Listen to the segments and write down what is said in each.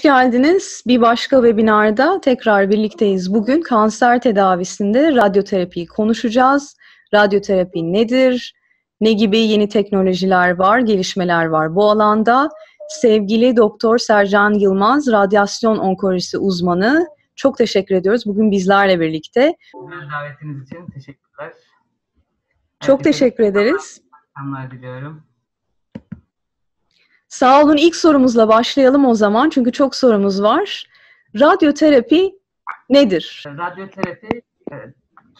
Hoş geldiniz. Bir başka webinarda tekrar birlikteyiz. Bugün kanser tedavisinde radyoterapiyi konuşacağız. Radyoterapi nedir? Ne gibi yeni teknolojiler var, gelişmeler var bu alanda? Sevgili Doktor Sercan Yılmaz, radyasyon onkolojisi uzmanı. Çok teşekkür ediyoruz bugün bizlerle birlikte. Davetiniz için teşekkürler. Çok Herkese teşekkür ederiz. Selamlar diliyorum. Sağ olun. İlk sorumuzla başlayalım o zaman. Çünkü çok sorumuz var. Radyoterapi nedir? Radyoterapi e,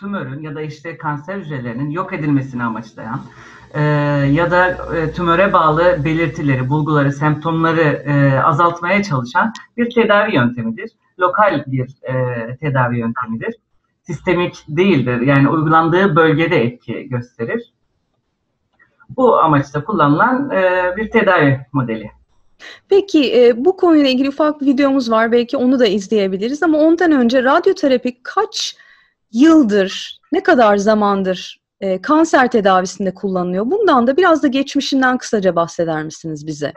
tümörün ya da işte kanser hücrelerinin yok edilmesini amaçlayan e, ya da e, tümöre bağlı belirtileri, bulguları, semptomları azaltmaya çalışan bir tedavi yöntemidir. Lokal bir tedavi yöntemidir. Sistemik değildir. Yani uygulandığı bölgede etki gösterir bu amaçla kullanılan e, bir tedavi modeli. Peki e, bu konuyla ilgili ufak bir videomuz var. Belki onu da izleyebiliriz ama ondan önce radyoterapi kaç yıldır, ne kadar zamandır e, kanser tedavisinde kullanılıyor? Bundan da biraz da geçmişinden kısaca bahseder misiniz bize?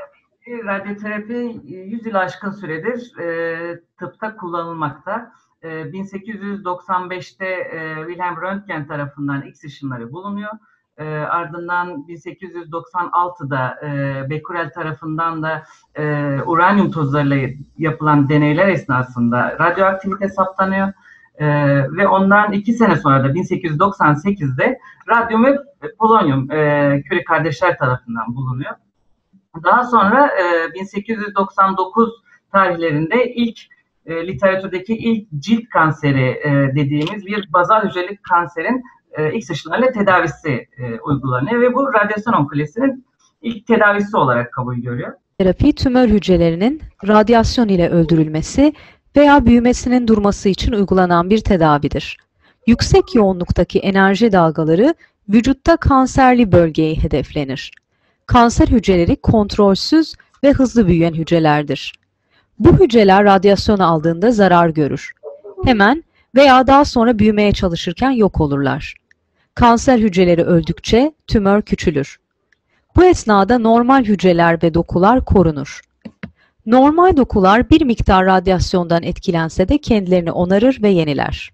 Radyoterapi 100 yıl aşkın süredir e, tıpta kullanılmakta. E, 1895'te e, Wilhelm Röntgen tarafından X ışınları bulunuyor. E, ardından 1896'da e, Becquerel tarafından da e, uranyum tozlarıyla yapılan deneyler esnasında radyoaktivite saptanıyor. E, ve ondan iki sene sonra da 1898'de radyum ve polonyum e, Curie kardeşler tarafından bulunuyor. Daha sonra e, 1899 tarihlerinde ilk e, literatürdeki ilk cilt kanseri e, dediğimiz bir bazal hücrelik kanserin e, X ışınlarıyla tedavisi e, uygulanıyor ve bu radyasyon onkolojisinin ilk tedavisi olarak kabul görüyor. Terapi tümör hücrelerinin radyasyon ile öldürülmesi veya büyümesinin durması için uygulanan bir tedavidir. Yüksek yoğunluktaki enerji dalgaları vücutta kanserli bölgeyi hedeflenir. Kanser hücreleri kontrolsüz ve hızlı büyüyen hücrelerdir. Bu hücreler radyasyon aldığında zarar görür. Hemen veya daha sonra büyümeye çalışırken yok olurlar. Kanser hücreleri öldükçe tümör küçülür. Bu esnada normal hücreler ve dokular korunur. Normal dokular bir miktar radyasyondan etkilense de kendilerini onarır ve yeniler.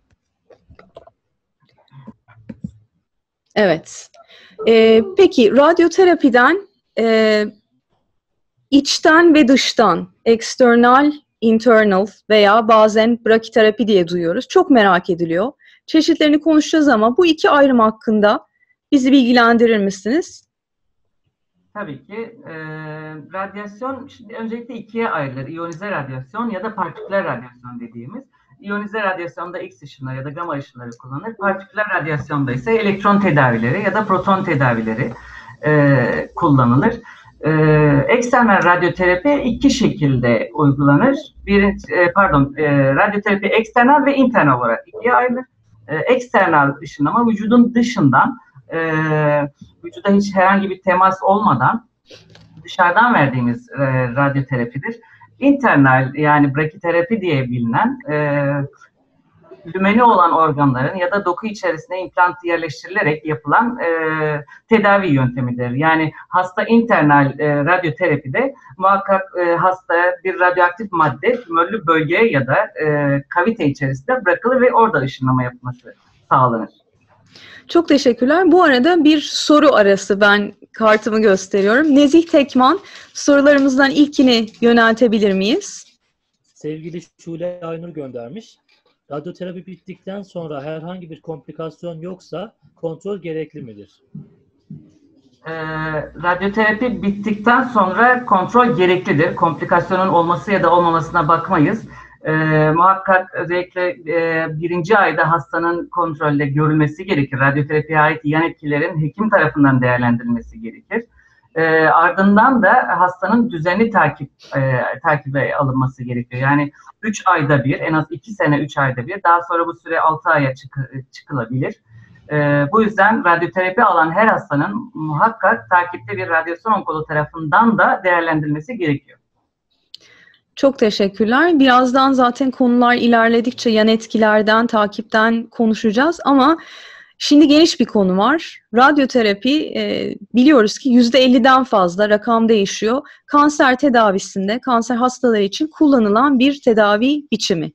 Evet. Ee, peki radyoterapiden e, içten ve dıştan, external, internal veya bazen brakiterapi diye duyuyoruz. Çok merak ediliyor. Çeşitlerini konuşacağız ama bu iki ayrım hakkında bizi bilgilendirir misiniz? Tabii ki. E, radyasyon şimdi öncelikle ikiye ayrılır. İyonize radyasyon ya da partiküler radyasyon dediğimiz. İyonize radyasyonda X ışınları ya da gamma ışınları kullanılır. Partiküler radyasyonda ise elektron tedavileri ya da proton tedavileri e, kullanılır. E, eksternal radyoterapi iki şekilde uygulanır. Bir, e, pardon, e, radyoterapi eksternal ve internal olarak ikiye ayrılır e, eksternal ışınlama vücudun dışından e, vücuda hiç herhangi bir temas olmadan dışarıdan verdiğimiz e, radyoterapidir. İnternal yani brakiterapi diye bilinen e, lümeni olan organların ya da doku içerisine implant yerleştirilerek yapılan e, tedavi yöntemidir. Yani hasta internal e, radyoterapide muhakkak e, hasta bir radyoaktif madde tümörlü bölgeye ya da e, kavite içerisinde bırakılır ve orada ışınlama yapması sağlanır. Çok teşekkürler. Bu arada bir soru arası ben kartımı gösteriyorum. Nezih Tekman sorularımızdan ilkini yöneltebilir miyiz? Sevgili Şule Aynur göndermiş. Radyoterapi bittikten sonra herhangi bir komplikasyon yoksa kontrol gerekli midir? Ee, radyoterapi bittikten sonra kontrol gereklidir. Komplikasyonun olması ya da olmamasına bakmayız. Ee, muhakkak özellikle e, birinci ayda hastanın kontrolde görülmesi gerekir. Radyoterapiye ait yan etkilerin hekim tarafından değerlendirilmesi gerekir. E, ardından da hastanın düzenli takip e, takibe alınması gerekiyor. Yani 3 ayda bir, en az 2 sene 3 ayda bir, daha sonra bu süre 6 aya çık çıkılabilir. E, bu yüzden radyoterapi alan her hastanın muhakkak takipte bir radyasyon onkoloğu tarafından da değerlendirilmesi gerekiyor. Çok teşekkürler. Birazdan zaten konular ilerledikçe yan etkilerden, takipten konuşacağız ama Şimdi geniş bir konu var. Radyoterapi e, biliyoruz ki %50'den fazla rakam değişiyor. Kanser tedavisinde kanser hastaları için kullanılan bir tedavi biçimi.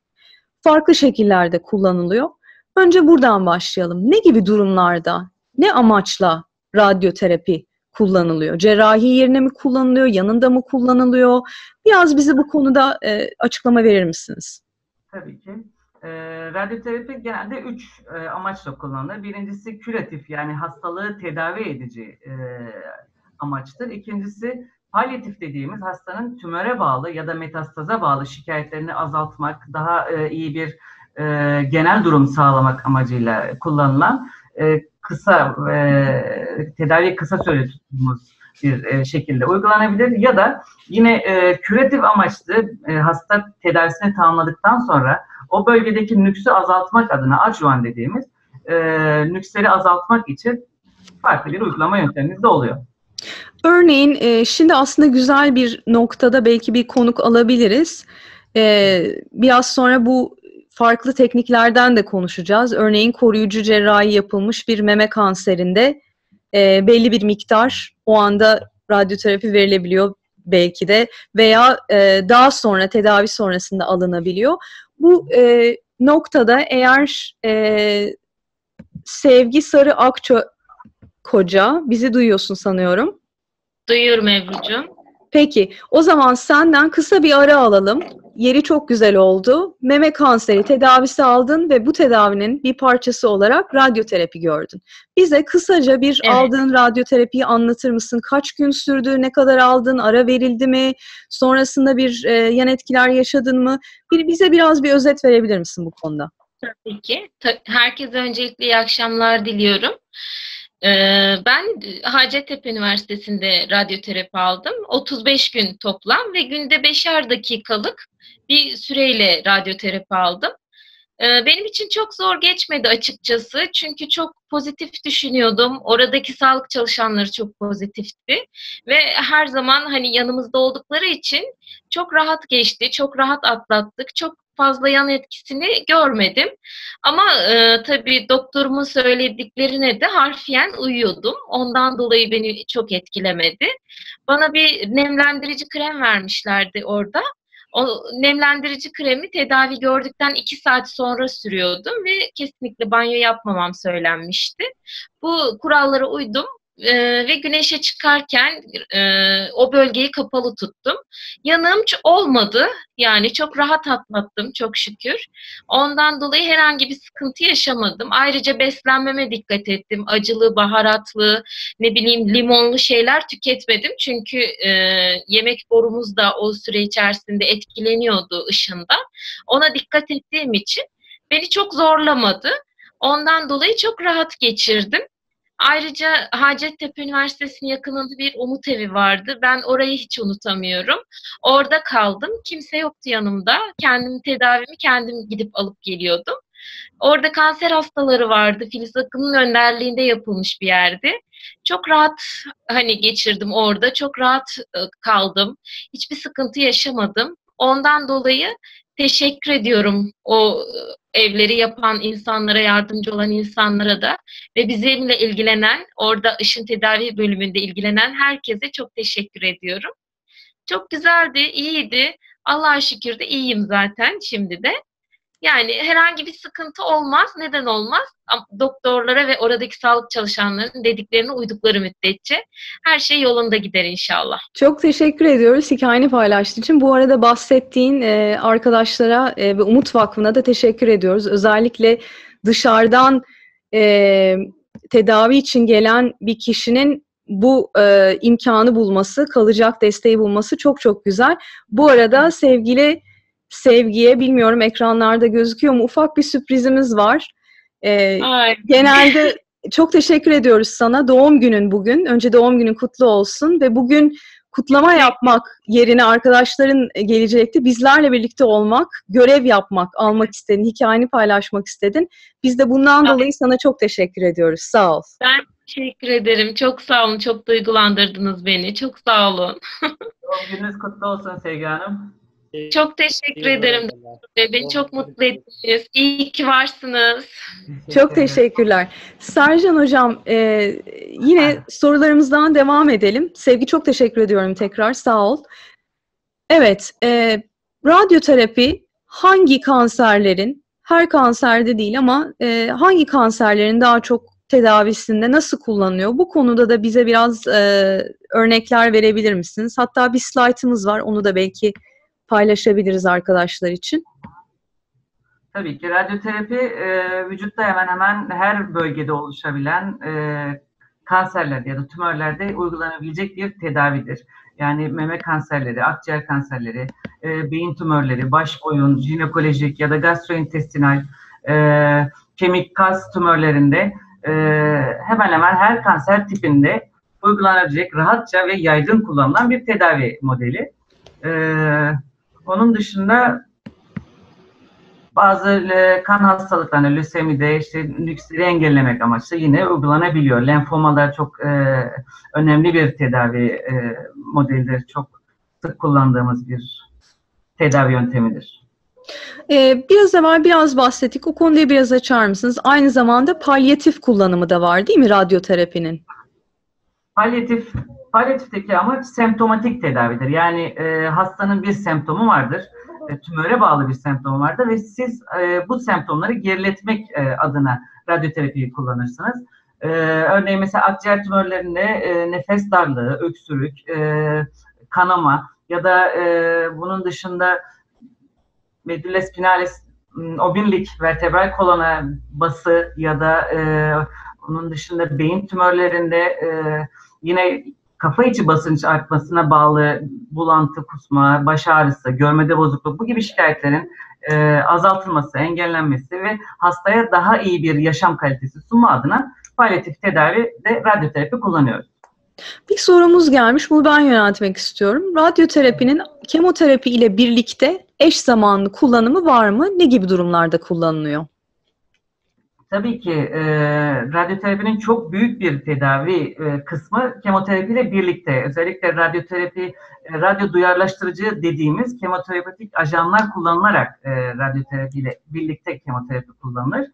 Farklı şekillerde kullanılıyor. Önce buradan başlayalım. Ne gibi durumlarda, ne amaçla radyoterapi kullanılıyor? Cerrahi yerine mi kullanılıyor, yanında mı kullanılıyor? Biraz bize bu konuda e, açıklama verir misiniz? Tabii ki. E, radyoterapi genelde üç e, amaçla kullanılır. Birincisi küratif yani hastalığı tedavi edici e, amaçtır. İkincisi palyatif dediğimiz hastanın tümöre bağlı ya da metastaza bağlı şikayetlerini azaltmak, daha e, iyi bir e, genel durum sağlamak amacıyla kullanılan e, kısa e, tedavi kısa süreli tuttuğumuz bir e, şekilde uygulanabilir ya da yine e, küratif amaçlı e, hasta tedavisini tamamladıktan sonra o bölgedeki nüksü azaltmak adına adjuvan dediğimiz e, nüksleri azaltmak için farklı bir uygulama yöntemimiz de oluyor. Örneğin e, şimdi aslında güzel bir noktada belki bir konuk alabiliriz. E, biraz sonra bu farklı tekniklerden de konuşacağız. Örneğin koruyucu cerrahi yapılmış bir meme kanserinde e, belli bir miktar o anda radyoterapi verilebiliyor belki de veya e, daha sonra tedavi sonrasında alınabiliyor. Bu e, noktada eğer e, Sevgi Sarı Akço Koca bizi duyuyorsun sanıyorum. Duyuyorum Ebru'cum. Peki o zaman senden kısa bir ara alalım. Yeri çok güzel oldu. Meme kanseri tedavisi aldın ve bu tedavinin bir parçası olarak radyoterapi gördün. Bize kısaca bir Evet. aldığın radyoterapiyi anlatır mısın? Kaç gün sürdü? Ne kadar aldın? Ara verildi mi? Sonrasında bir e, yan etkiler yaşadın mı? Bir, bize biraz bir özet verebilir misin bu konuda? Tabii ki. Herkese öncelikle iyi akşamlar diliyorum. Ee, ben Hacettepe Üniversitesi'nde radyoterapi aldım. 35 gün toplam ve günde 5'er dakikalık bir süreyle radyoterapi aldım. Ee, Benim için çok zor geçmedi açıkçası. Çünkü çok pozitif düşünüyordum. Oradaki sağlık çalışanları çok pozitifti. Ve her zaman hani yanımızda oldukları için çok rahat geçti, çok rahat atlattık. Çok fazla yan etkisini görmedim. Ama e, tabii doktorumun söylediklerine de harfiyen uyuyordum. Ondan dolayı beni çok etkilemedi. Bana bir nemlendirici krem vermişlerdi orada. O nemlendirici kremi tedavi gördükten iki saat sonra sürüyordum ve kesinlikle banyo yapmamam söylenmişti. Bu kurallara uydum e, ve güneşe çıkarken e, o bölgeyi kapalı tuttum. Yanığım ç- olmadı. Yani çok rahat atlattım çok şükür. Ondan dolayı herhangi bir sıkıntı yaşamadım. Ayrıca beslenmeme dikkat ettim. Acılı, baharatlı, ne bileyim limonlu şeyler tüketmedim. Çünkü e, yemek borumuz da o süre içerisinde etkileniyordu ışından. Ona dikkat ettiğim için beni çok zorlamadı. Ondan dolayı çok rahat geçirdim. Ayrıca Hacettepe Üniversitesi'nin yakınında bir umut evi vardı. Ben orayı hiç unutamıyorum. Orada kaldım. Kimse yoktu yanımda. Kendim tedavimi kendim gidip alıp geliyordum. Orada kanser hastaları vardı. Filiz Akın'ın önderliğinde yapılmış bir yerdi. Çok rahat hani geçirdim orada. Çok rahat kaldım. Hiçbir sıkıntı yaşamadım. Ondan dolayı teşekkür ediyorum o e, evleri yapan insanlara, yardımcı olan insanlara da ve bizimle ilgilenen, orada ışın tedavi bölümünde ilgilenen herkese çok teşekkür ediyorum. Çok güzeldi, iyiydi. Allah'a şükür de iyiyim zaten şimdi de. Yani herhangi bir sıkıntı olmaz. Neden olmaz? Doktorlara ve oradaki sağlık çalışanlarının dediklerine uydukları müddetçe her şey yolunda gider inşallah. Çok teşekkür ediyoruz hikayeni paylaştığın için. Bu arada bahsettiğin e, arkadaşlara e, ve Umut Vakfı'na da teşekkür ediyoruz. Özellikle dışarıdan e, tedavi için gelen bir kişinin bu e, imkanı bulması, kalacak desteği bulması çok çok güzel. Bu arada sevgili Sevgi'ye bilmiyorum ekranlarda gözüküyor mu ufak bir sürprizimiz var. E, Ay, Genelde çok teşekkür ediyoruz sana. Doğum günün bugün. Önce doğum günün kutlu olsun ve bugün kutlama yapmak yerine arkadaşların gelecekti. Bizlerle birlikte olmak, görev yapmak, almak istedin, hikayeni paylaşmak istedin. Biz de bundan dolayı sana çok teşekkür ediyoruz. Sağ ol. ben teşekkür ederim. Çok sağ olun. Çok duygulandırdınız beni. Çok sağ olun. Doğum gününüz kutlu olsun Sevgi Hanım. Çok teşekkür ederim. Beni çok mutlu ettiniz. İyi ki varsınız. Çok teşekkürler. Sercan Hocam e, yine sorularımızdan devam edelim. Sevgi çok teşekkür ediyorum tekrar sağ ol. Evet, e, radyoterapi hangi kanserlerin, her kanserde değil ama e, hangi kanserlerin daha çok tedavisinde nasıl kullanılıyor? Bu konuda da bize biraz e, örnekler verebilir misiniz? Hatta bir slaytımız var, onu da belki paylaşabiliriz arkadaşlar için. Tabii ki radyoterapi e, vücutta hemen hemen her bölgede oluşabilen e, kanserlerde ya da tümörlerde uygulanabilecek bir tedavidir. Yani meme kanserleri, akciğer kanserleri, e, beyin tümörleri, baş boyun, jinekolojik ya da gastrointestinal, e, kemik kas tümörlerinde e, hemen hemen her kanser tipinde uygulanabilecek rahatça ve yaygın kullanılan bir tedavi modeli. E, onun dışında bazı e, kan hastalıklarında, lösemide, işte nüksleri engellemek amaçlı yine uygulanabiliyor. Lenfomalar çok e, önemli bir tedavi e, modelidir. Çok sık kullandığımız bir tedavi yöntemidir. Ee, biraz evvel biraz bahsettik. O konuda biraz açar mısınız? Aynı zamanda palyatif kullanımı da var değil mi radyoterapinin? Palyatif, palyatifteki amaç semptomatik tedavidir. Yani e, hastanın bir semptomu vardır e, tümöre bağlı bir semptom vardır ve siz e, bu semptomları geriletmek e, adına radyoterapiyi kullanırsınız. E, örneğin mesela akciğer tümörlerinde e, nefes darlığı, öksürük, e, kanama ya da e, bunun dışında medulla spinalis, obinlik, vertebral kolona bası ya da e, onun dışında beyin tümörlerinde e, yine kafa içi basınç artmasına bağlı bulantı, kusma, baş ağrısı, görmede bozukluk bu gibi şikayetlerin e, azaltılması, engellenmesi ve hastaya daha iyi bir yaşam kalitesi sunma adına palyatif tedavi de radyoterapi kullanıyoruz. Bir sorumuz gelmiş, bunu ben yöneltmek istiyorum. Radyoterapinin kemoterapi ile birlikte eş zamanlı kullanımı var mı? Ne gibi durumlarda kullanılıyor? Tabii ki e, radyoterapinin çok büyük bir tedavi e, kısmı kemoterapiyle birlikte. Özellikle radyoterapi, e, radyo duyarlaştırıcı dediğimiz kemoterapetik ajanlar kullanılarak e, radyoterapiyle birlikte kemoterapi kullanılır.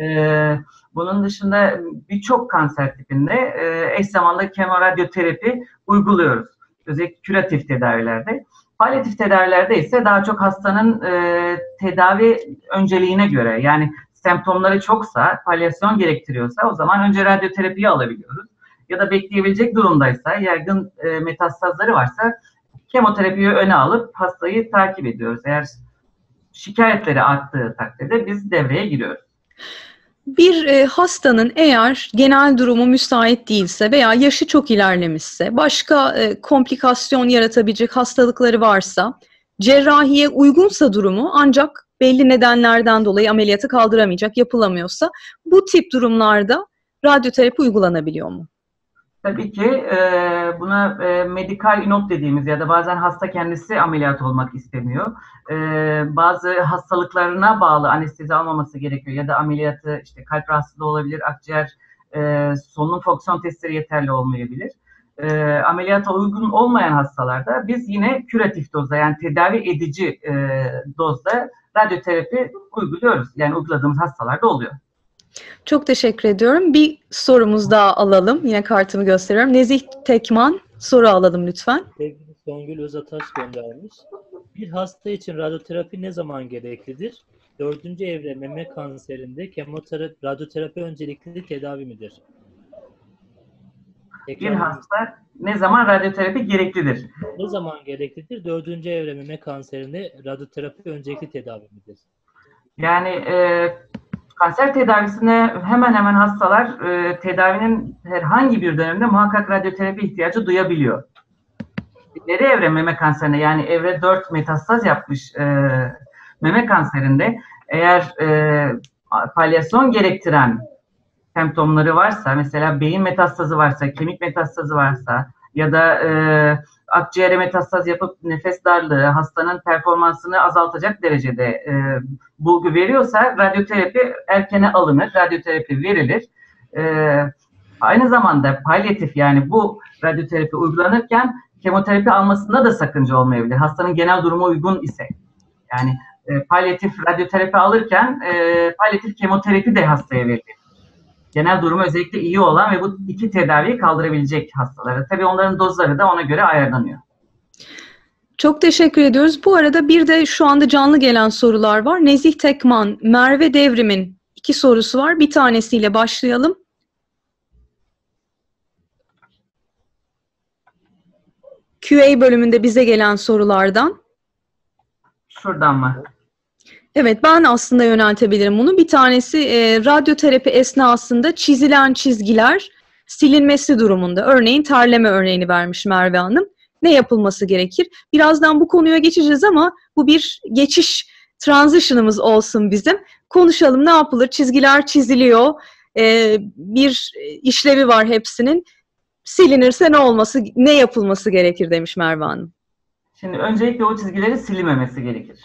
E, bunun dışında birçok kanser tipinde e, eş zamanlı kemoradyoterapi uyguluyoruz. Özellikle küratif tedavilerde. Palyatif tedavilerde ise daha çok hastanın e, tedavi önceliğine göre yani semptomları çoksa, palyasyon gerektiriyorsa o zaman önce radyoterapiyi alabiliyoruz. Ya da bekleyebilecek durumdaysa, yaygın e, metastazları varsa kemoterapiyi öne alıp hastayı takip ediyoruz. Eğer şikayetleri arttığı takdirde biz devreye giriyoruz. Bir e, hastanın eğer genel durumu müsait değilse veya yaşı çok ilerlemişse, başka e, komplikasyon yaratabilecek hastalıkları varsa, cerrahiye uygunsa durumu ancak belli nedenlerden dolayı ameliyatı kaldıramayacak, yapılamıyorsa bu tip durumlarda radyoterapi uygulanabiliyor mu? Tabii ki e, buna e, medikal inop dediğimiz ya da bazen hasta kendisi ameliyat olmak istemiyor. E, bazı hastalıklarına bağlı anestezi almaması gerekiyor ya da ameliyatı işte kalp rahatsızlığı olabilir, akciğer e, solunum fonksiyon testleri yeterli olmayabilir. E, ameliyata uygun olmayan hastalarda biz yine küratif dozda yani tedavi edici e, dozda radyoterapi uyguluyoruz. Yani uyguladığımız hastalarda oluyor. Çok teşekkür ediyorum. Bir sorumuz daha alalım. Yine kartımı gösteriyorum. Nezih Tekman soru alalım lütfen. Sevgili Songül Özataş göndermiş. Bir hasta için radyoterapi ne zaman gereklidir? Dördüncü evre meme kanserinde kemoterapi, radyoterapi öncelikli tedavi midir? Hasta ne zaman radyoterapi gereklidir? Ne zaman gereklidir? Dördüncü evre meme kanserinde radyoterapi öncelikli tedavi midir? Yani e, kanser tedavisine hemen hemen hastalar e, tedavinin herhangi bir dönemde muhakkak radyoterapi ihtiyacı duyabiliyor. İleri evre meme kanserine yani evre 4 metastaz yapmış e, meme kanserinde eğer e, palyasyon gerektiren semptomları varsa, mesela beyin metastazı varsa, kemik metastazı varsa ya da e, akciğere metastaz yapıp nefes darlığı, hastanın performansını azaltacak derecede e, bulgu veriyorsa radyoterapi erkene alınır, radyoterapi verilir. E, aynı zamanda palyatif yani bu radyoterapi uygulanırken kemoterapi almasında da sakınca olmayabilir. Hastanın genel durumu uygun ise. Yani e, palyatif radyoterapi alırken e, palyatif kemoterapi de hastaya verilir. Genel durumu özellikle iyi olan ve bu iki tedaviyi kaldırabilecek hastalara. Tabii onların dozları da ona göre ayarlanıyor. Çok teşekkür ediyoruz. Bu arada bir de şu anda canlı gelen sorular var. Nezih Tekman, Merve Devrim'in iki sorusu var. Bir tanesiyle başlayalım. QA bölümünde bize gelen sorulardan. Şuradan mı? Evet ben aslında yöneltebilirim bunu. Bir tanesi e, radyoterapi esnasında çizilen çizgiler silinmesi durumunda. Örneğin terleme örneğini vermiş Merve Hanım. Ne yapılması gerekir? Birazdan bu konuya geçeceğiz ama bu bir geçiş transition'ımız olsun bizim. Konuşalım ne yapılır? Çizgiler çiziliyor. E, bir işlevi var hepsinin. Silinirse ne olması, ne yapılması gerekir demiş Merve Hanım. Şimdi öncelikle o çizgilerin silinmemesi gerekir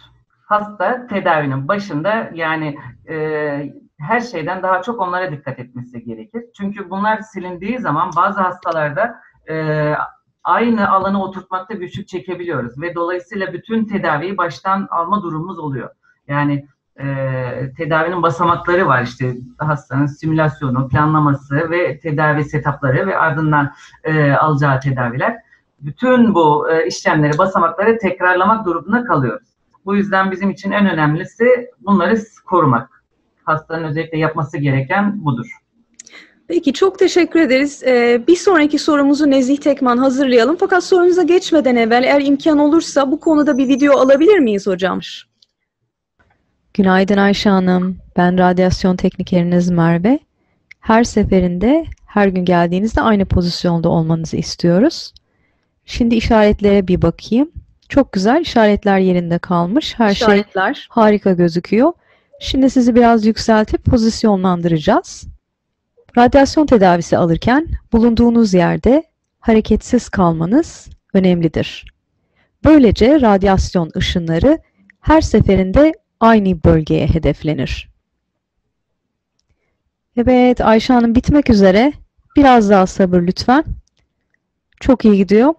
hasta tedavinin başında yani e, her şeyden daha çok onlara dikkat etmesi gerekir. Çünkü bunlar silindiği zaman bazı hastalarda e, aynı alanı oturtmakta güçlük çekebiliyoruz ve dolayısıyla bütün tedaviyi baştan alma durumumuz oluyor. Yani e, tedavinin basamakları var işte hastanın simülasyonu, planlaması ve tedavi setupları ve ardından e, alacağı tedaviler. Bütün bu e, işlemleri, basamakları tekrarlamak durumunda kalıyoruz. Bu yüzden bizim için en önemlisi bunları korumak. Hastanın özellikle yapması gereken budur. Peki çok teşekkür ederiz. Ee, bir sonraki sorumuzu Nezih Tekman hazırlayalım. Fakat sorunuza geçmeden evvel eğer imkan olursa bu konuda bir video alabilir miyiz hocam? Günaydın Ayşe Hanım. Ben radyasyon teknikeriniz Merve. Her seferinde her gün geldiğinizde aynı pozisyonda olmanızı istiyoruz. Şimdi işaretlere bir bakayım. Çok güzel işaretler yerinde kalmış. Her şey İşaretler. şey harika gözüküyor. Şimdi sizi biraz yükseltip pozisyonlandıracağız. Radyasyon tedavisi alırken bulunduğunuz yerde hareketsiz kalmanız önemlidir. Böylece radyasyon ışınları her seferinde aynı bölgeye hedeflenir. Evet Ayşe Hanım bitmek üzere. Biraz daha sabır lütfen. Çok iyi gidiyor.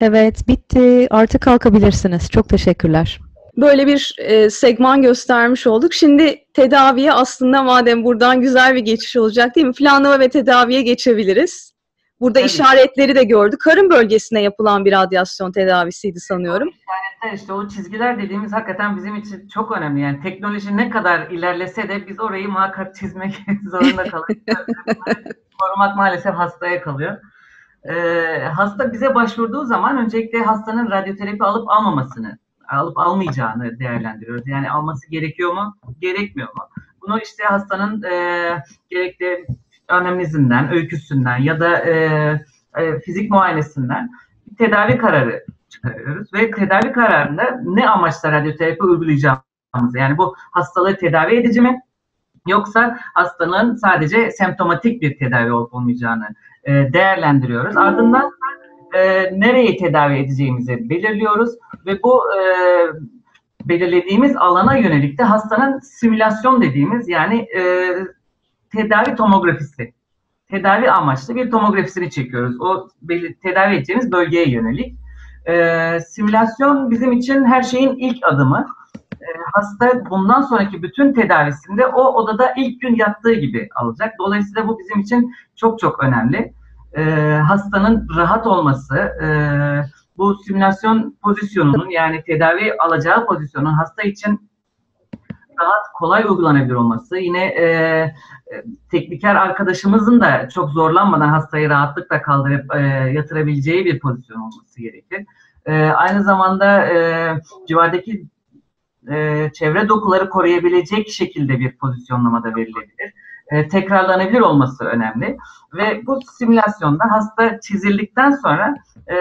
Evet, bitti. Artık kalkabilirsiniz. Çok teşekkürler. Böyle bir e, segman göstermiş olduk. Şimdi tedaviye aslında madem buradan güzel bir geçiş olacak değil mi? Planlama ve tedaviye geçebiliriz. Burada evet. işaretleri de gördük. Karın bölgesine yapılan bir radyasyon tedavisiydi sanıyorum. İşaretler işte o çizgiler dediğimiz hakikaten bizim için çok önemli. Yani teknoloji ne kadar ilerlese de biz orayı muhakkak çizmek zorunda kalıyoruz. Korumak maalesef hastaya kalıyor e, hasta bize başvurduğu zaman öncelikle hastanın radyoterapi alıp almamasını, alıp almayacağını değerlendiriyoruz. Yani alması gerekiyor mu, gerekmiyor mu? Bunu işte hastanın e, gerekli anamnezinden, öyküsünden ya da e, e, fizik muayenesinden tedavi kararı çıkarıyoruz ve tedavi kararında ne amaçla radyoterapi uygulayacağımız yani bu hastalığı tedavi edici mi yoksa hastanın sadece semptomatik bir tedavi olup olmayacağını e, değerlendiriyoruz. Ardından e, nereye tedavi edeceğimizi belirliyoruz ve bu e, belirlediğimiz alana yönelik de hastanın simülasyon dediğimiz yani e, tedavi tomografisi, tedavi amaçlı bir tomografisini çekiyoruz. O tedavi edeceğimiz bölgeye yönelik. E, simülasyon bizim için her şeyin ilk adımı. E, hasta bundan sonraki bütün tedavisinde o odada ilk gün yattığı gibi alacak. Dolayısıyla bu bizim için çok çok önemli. E, hastanın rahat olması, e, bu simülasyon pozisyonunun yani tedavi alacağı pozisyonun hasta için rahat, kolay uygulanabilir olması, yine e, tekniker arkadaşımızın da çok zorlanmadan hastayı rahatlıkla kaldırıp e, yatırabileceği bir pozisyon olması gerekir. E, aynı zamanda e, civardaki e, çevre dokuları koruyabilecek şekilde bir pozisyonlamada verilebilir. E, tekrarlanabilir olması önemli. Ve bu simülasyonda hasta çizildikten sonra e,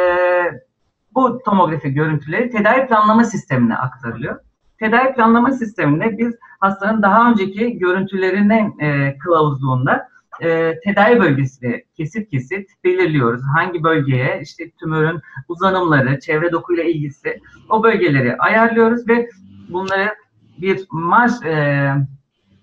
bu tomografi görüntüleri tedavi planlama sistemine aktarılıyor. Tedavi planlama sisteminde biz hastanın daha önceki görüntülerinin e, kılavuzluğunda e, tedavi bölgesini kesit kesit belirliyoruz. Hangi bölgeye işte tümörün uzanımları, çevre dokuyla ilgisi o bölgeleri ayarlıyoruz ve bunları bir marj, e,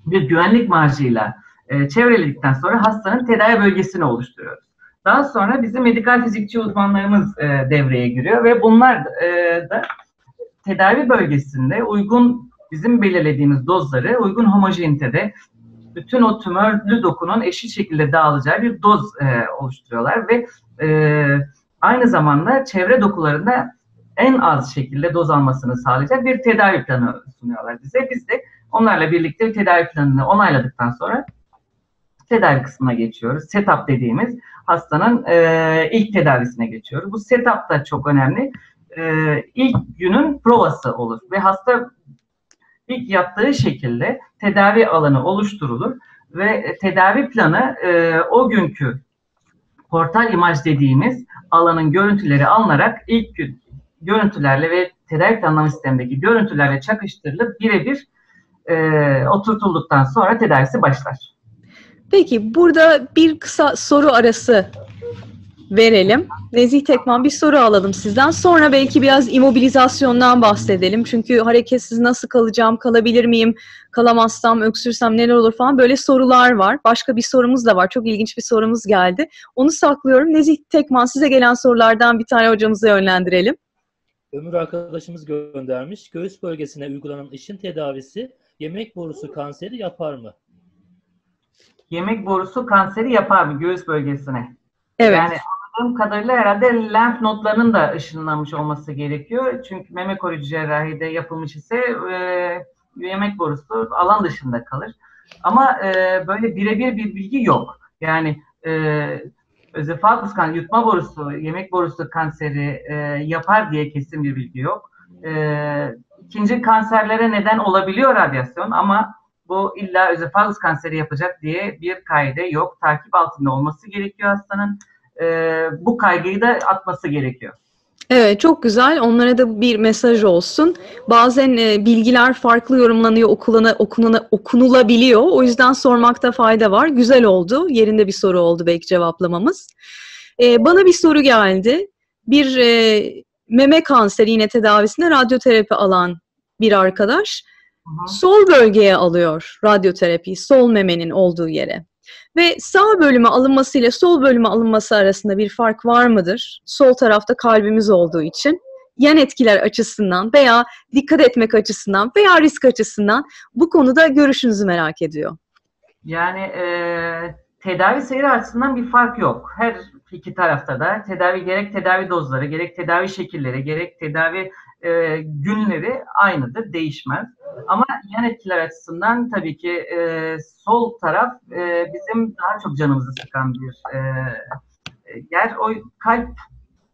bir güvenlik marjıyla e, çevreledikten sonra hastanın tedavi bölgesini oluşturuyoruz. Daha sonra bizim medikal fizikçi uzmanlarımız e, devreye giriyor ve bunlar e, da tedavi bölgesinde uygun bizim belirlediğimiz dozları uygun homojenitede bütün o tümörlü dokunun eşit şekilde dağılacağı bir doz e, oluşturuyorlar ve e, aynı zamanda çevre dokularında en az şekilde doz almasını sağlayacak bir tedavi planı sunuyorlar bize. Biz de onlarla birlikte bir tedavi planını onayladıktan sonra tedavi kısmına geçiyoruz. Setup dediğimiz hastanın e, ilk tedavisine geçiyoruz. Bu setup da çok önemli. E, ilk günün provası olur ve hasta ilk yaptığı şekilde tedavi alanı oluşturulur ve tedavi planı e, o günkü portal imaj dediğimiz alanın görüntüleri alınarak ilk gün görüntülerle ve tedavi planlama sistemindeki görüntülerle çakıştırılıp birebir e, oturtulduktan sonra tedavisi başlar. Peki burada bir kısa soru arası verelim. Nezih Tekman bir soru alalım sizden. Sonra belki biraz immobilizasyondan bahsedelim. Çünkü hareketsiz nasıl kalacağım, kalabilir miyim, kalamazsam, öksürsem neler olur falan böyle sorular var. Başka bir sorumuz da var. Çok ilginç bir sorumuz geldi. Onu saklıyorum. Nezih Tekman size gelen sorulardan bir tane hocamıza yönlendirelim. Ömür arkadaşımız göndermiş. Göğüs bölgesine uygulanan ışın tedavisi yemek borusu kanseri yapar mı? Yemek borusu kanseri yapar mı göğüs bölgesine? Evet. Yani anladığım kadarıyla herhalde lenf notlarının da ışınlanmış olması gerekiyor. Çünkü meme koruyucu cerrahide yapılmış ise e, yemek borusu alan dışında kalır. Ama e, böyle birebir bir bilgi yok. Yani e, özefagus kan yutma borusu, yemek borusu kanseri e, yapar diye kesin bir bilgi yok. E, ikinci kanserlere neden olabiliyor radyasyon ama bu illa özefagus kanseri yapacak diye bir kaide yok. Takip altında olması gerekiyor hastanın. E, bu kaygıyı da atması gerekiyor. Evet çok güzel. Onlara da bir mesaj olsun. Bazen e, bilgiler farklı yorumlanıyor, okulana, okunana, okunulabiliyor. O yüzden sormakta fayda var. Güzel oldu. Yerinde bir soru oldu belki cevaplamamız. E, bana bir soru geldi. Bir e, meme kanseri yine tedavisinde radyoterapi alan bir arkadaş hı. sol bölgeye alıyor radyoterapiyi, sol memenin olduğu yere. Ve sağ bölüme alınması ile sol bölüme alınması arasında bir fark var mıdır? Sol tarafta kalbimiz olduğu için yan etkiler açısından veya dikkat etmek açısından veya risk açısından bu konuda görüşünüzü merak ediyor. Yani e, tedavi seyri açısından bir fark yok. Her iki tarafta da tedavi gerek tedavi dozları, gerek tedavi şekilleri, gerek tedavi e, günleri aynıdır, değişmez. Ama yan etkiler açısından tabii ki e, sol taraf e, bizim daha çok canımızı sıkan bir e, yer. O kalp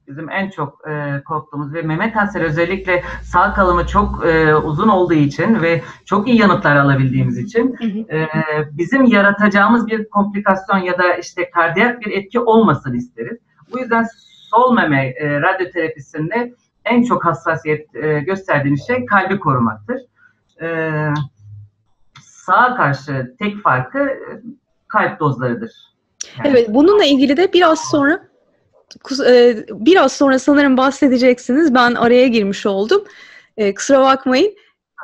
bizim en çok e, korktuğumuz ve meme kanseri özellikle sağ kalımı çok e, uzun olduğu için ve çok iyi yanıtlar alabildiğimiz için e, bizim yaratacağımız bir komplikasyon ya da işte kardiyak bir etki olmasını isteriz. Bu yüzden sol meme e, radyoterapisinde en çok hassasiyet e, gösterdiğimiz şey kalbi korumaktır. E, sağa karşı tek farkı e, kalp dozlarıdır. Yani- Evet, bununla ilgili de biraz sonra biraz sonra sanırım bahsedeceksiniz. Ben araya girmiş oldum. E, kusura bakmayın.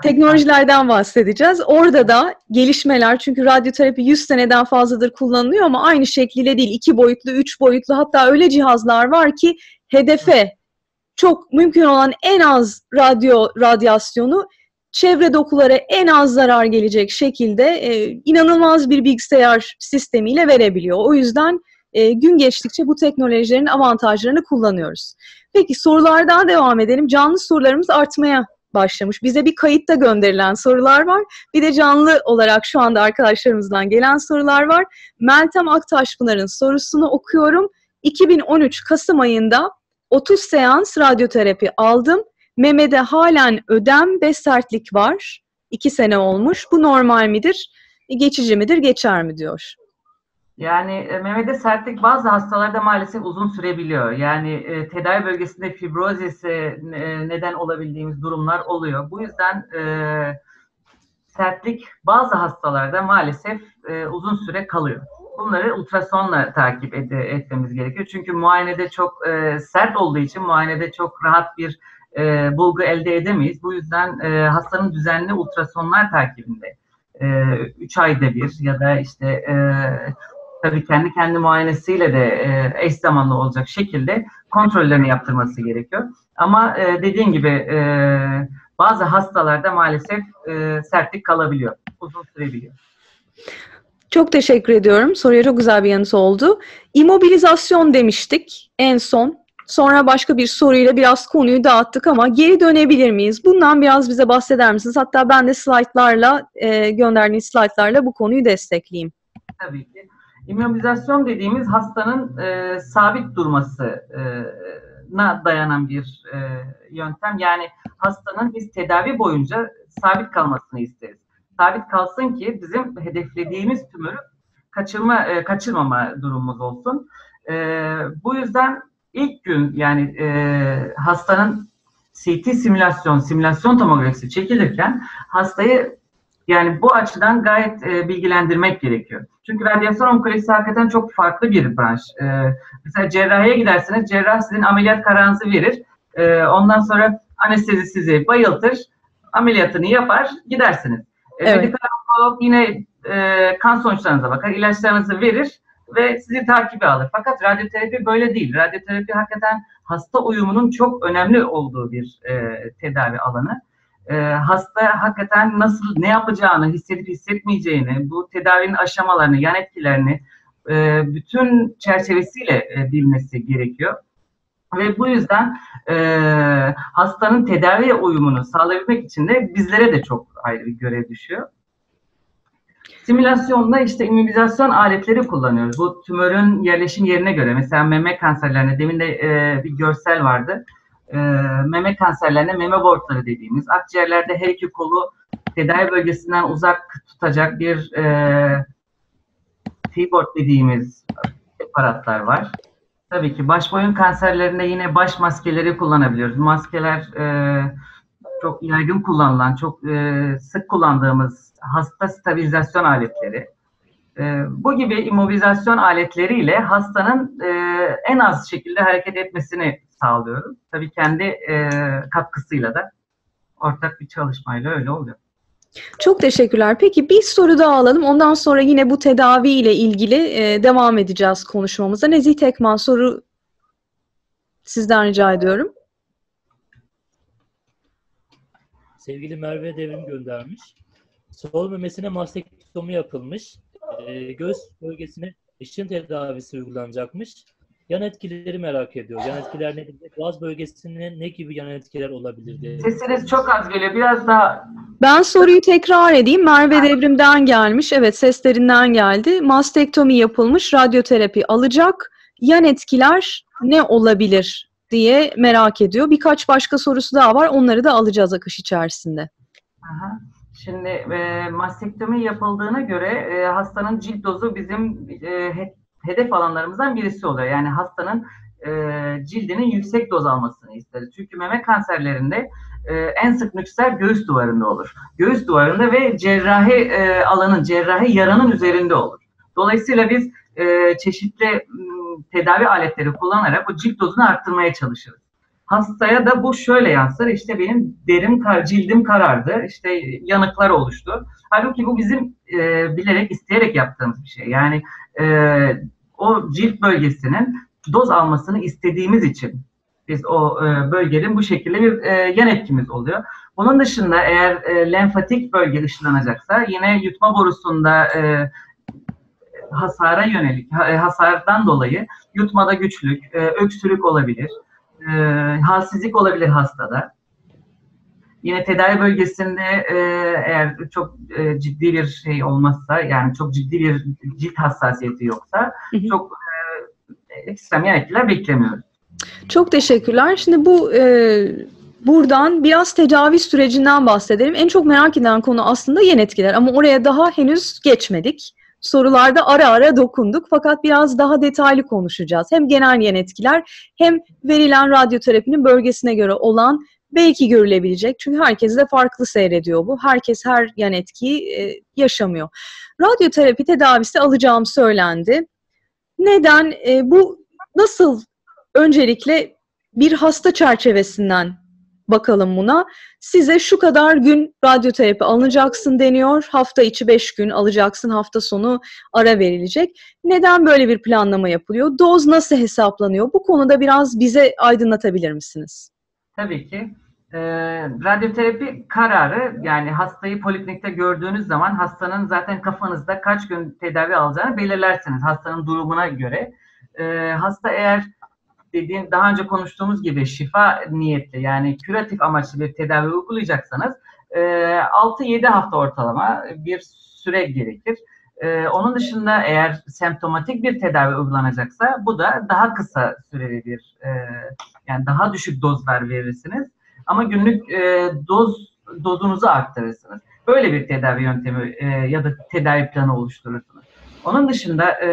Teknolojilerden bahsedeceğiz. Orada da gelişmeler çünkü radyoterapi 100 seneden fazladır kullanılıyor ama aynı şekliyle değil. iki boyutlu, üç boyutlu hatta öyle cihazlar var ki hedefe çok mümkün olan en az radyo radyasyonu çevre dokulara en az zarar gelecek şekilde e, inanılmaz bir bilgisayar sistemiyle verebiliyor. O yüzden e, gün geçtikçe bu teknolojilerin avantajlarını kullanıyoruz. Peki sorulardan devam edelim. Canlı sorularımız artmaya başlamış. Bize bir kayıtta gönderilen sorular var. Bir de canlı olarak şu anda arkadaşlarımızdan gelen sorular var. Meltem Aktaşpınar'ın sorusunu okuyorum. 2013 Kasım ayında 30 seans radyoterapi aldım. Memede halen ödem ve sertlik var. 2 sene olmuş. Bu normal midir? Geçici midir? Geçer mi diyor. Yani e, memede sertlik bazı hastalarda maalesef uzun sürebiliyor. Yani e, tedavi bölgesinde fibrozise e, neden olabildiğimiz durumlar oluyor. Bu yüzden e, sertlik bazı hastalarda maalesef e, uzun süre kalıyor. Bunları ultrasonla takip ed- etmemiz gerekiyor. Çünkü muayenede çok e, sert olduğu için muayenede çok rahat bir e, bulgu elde edemeyiz. Bu yüzden e, hastanın düzenli ultrasonlar takibinde. 3 ayda bir ya da işte e, tabii kendi kendi muayenesiyle de e, eş zamanlı olacak şekilde kontrollerini yaptırması gerekiyor. Ama e, dediğin gibi e, bazı hastalarda maalesef e, sertlik kalabiliyor, uzun sürebiliyor. Çok teşekkür ediyorum. Soruya çok güzel bir yanıt oldu. İmobilizasyon demiştik en son. Sonra başka bir soruyla biraz konuyu dağıttık ama geri dönebilir miyiz? Bundan biraz bize bahseder misiniz? Hatta ben de slaytlarla, e, gönderdiğiniz slaytlarla bu konuyu destekleyeyim. Tabii ki. İmmünomizasyon dediğimiz hastanın e, sabit durması e, na dayanan bir e, yöntem. Yani hastanın biz tedavi boyunca sabit kalmasını isteriz. Sabit kalsın ki bizim hedeflediğimiz tümörü kaçırma e, kaçırmama durumumuz olsun. E, bu yüzden ilk gün yani e, hastanın CT simülasyon, simülasyon tomografisi çekilirken hastayı yani bu açıdan gayet e, bilgilendirmek gerekiyor. Çünkü radyasyon onkolojisi hakikaten çok farklı bir branş. E, mesela cerrahiye gidersiniz, cerrah sizin ameliyat kararınızı verir. E, ondan sonra anestezi sizi bayıltır, ameliyatını yapar, gidersiniz. E, Evet. Medikal onkolog yine e, kan sonuçlarınıza bakar, ilaçlarınızı verir ve sizi takibe alır. Fakat radyoterapi böyle değil. Radyoterapi hakikaten hasta uyumunun çok önemli olduğu bir e, tedavi alanı. E, hasta hakikaten nasıl, ne yapacağını, hissedip hissetmeyeceğini, bu tedavinin aşamalarını, yan etkilerini e, bütün çerçevesiyle e, bilmesi gerekiyor. Ve bu yüzden e, hastanın tedaviye uyumunu sağlayabilmek için de bizlere de çok ayrı bir görev düşüyor. Simülasyonda işte immünizasyon aletleri kullanıyoruz. Bu tümörün yerleşim yerine göre. Mesela meme kanserlerine, demin de e, bir görsel vardı. E, meme kanserlerine meme bortları dediğimiz, akciğerlerde her iki kolu tedavi bölgesinden uzak tutacak bir e, T-board dediğimiz aparatlar var. Tabii ki baş boyun kanserlerinde yine baş maskeleri kullanabiliyoruz. Maskeler e, çok yaygın kullanılan, çok e, sık kullandığımız hasta stabilizasyon aletleri. E, bu gibi immobilizasyon aletleriyle hastanın e, en az şekilde hareket etmesini sağlıyoruz. Tabii kendi e, katkısıyla da ortak bir çalışmayla öyle oluyor. Çok teşekkürler. Peki bir soru daha alalım. Ondan sonra yine bu tedavi ile ilgili e, devam edeceğiz konuşmamıza. Nezih Tekman soru sizden rica ediyorum. Sevgili Merve Devrim göndermiş. Sol memesine mastektomi yapılmış. Ee, göğüs bölgesine ışın tedavisi uygulanacakmış. Yan etkileri merak ediyor. Yan etkiler nedir? Boğaz bölgesine ne gibi yan etkiler olabilir diye. Sesiniz çok az geliyor. Biraz daha Ben soruyu tekrar edeyim. Merve Devrim'den gelmiş. Evet seslerinden geldi. Mastektomi yapılmış, radyoterapi alacak. Yan etkiler ne olabilir diye merak ediyor. Birkaç başka sorusu daha var. Onları da alacağız akış içerisinde. Aha. Şimdi e, mastektomi yapıldığına göre e, hastanın cilt dozu bizim e, hedef alanlarımızdan birisi oluyor. Yani hastanın e, cildinin yüksek doz almasını isteriz. Çünkü meme kanserlerinde e, en sık nüksler göğüs duvarında olur. Göğüs duvarında ve cerrahi e, alanın, cerrahi yaranın üzerinde olur. Dolayısıyla biz e, çeşitli m, tedavi aletleri kullanarak o cilt dozunu arttırmaya çalışırız. Hastaya da bu şöyle yansır. İşte benim derim kar, cildim karardı. işte yanıklar oluştu. Halbuki bu bizim e, bilerek, isteyerek yaptığımız bir şey. Yani e, o cilt bölgesinin doz almasını istediğimiz için biz o e, bölgenin bu şekilde bir e, yan etkimiz oluyor. Bunun dışında eğer e, lenfatik bölge ışınlanacaksa yine yutma borusunda e, hasara yönelik, e, hasardan dolayı yutmada güçlük, e, öksürük olabilir, e, halsizlik olabilir hastada. Yine tedavi bölgesinde e, eğer çok e, ciddi bir şey olmazsa, yani çok ciddi bir cilt hassasiyeti yoksa Hı hı. çok e, ekstrem yan etkiler beklemiyoruz. Çok teşekkürler. Şimdi bu e, buradan biraz tedavi sürecinden bahsedelim. En çok merak edilen konu aslında yan etkiler ama oraya daha henüz geçmedik. Sorularda ara ara dokunduk fakat biraz daha detaylı konuşacağız. Hem genel yan etkiler hem verilen radyoterapinin bölgesine göre olan belki görülebilecek. Çünkü herkes de farklı seyrediyor bu. Herkes her yan etkiyi e, yaşamıyor. Radyoterapi tedavisi alacağım söylendi. Neden? E, bu nasıl öncelikle bir hasta çerçevesinden bakalım buna. Size şu kadar gün radyoterapi alınacaksın deniyor. Hafta içi 5 gün alacaksın, hafta sonu ara verilecek. Neden böyle bir planlama yapılıyor? Doz nasıl hesaplanıyor? Bu konuda biraz bize aydınlatabilir misiniz? Tabii ki. Ee, radyoterapi kararı yani hastayı poliklinikte gördüğünüz zaman hastanın zaten kafanızda kaç gün tedavi alacağını belirlersiniz hastanın durumuna göre. Ee, hasta eğer dediğim daha önce konuştuğumuz gibi şifa niyetli yani küratif amaçlı bir tedavi uygulayacaksanız e, 6-7 hafta ortalama bir süre gerekir. E, onun dışında eğer semptomatik bir tedavi uygulanacaksa bu da daha kısa süreli bir e, yani daha düşük dozlar verirsiniz. Ama günlük e, doz dozunuzu arttırırsınız. Böyle bir tedavi yöntemi e, ya da tedavi planı oluşturursunuz. Onun dışında e,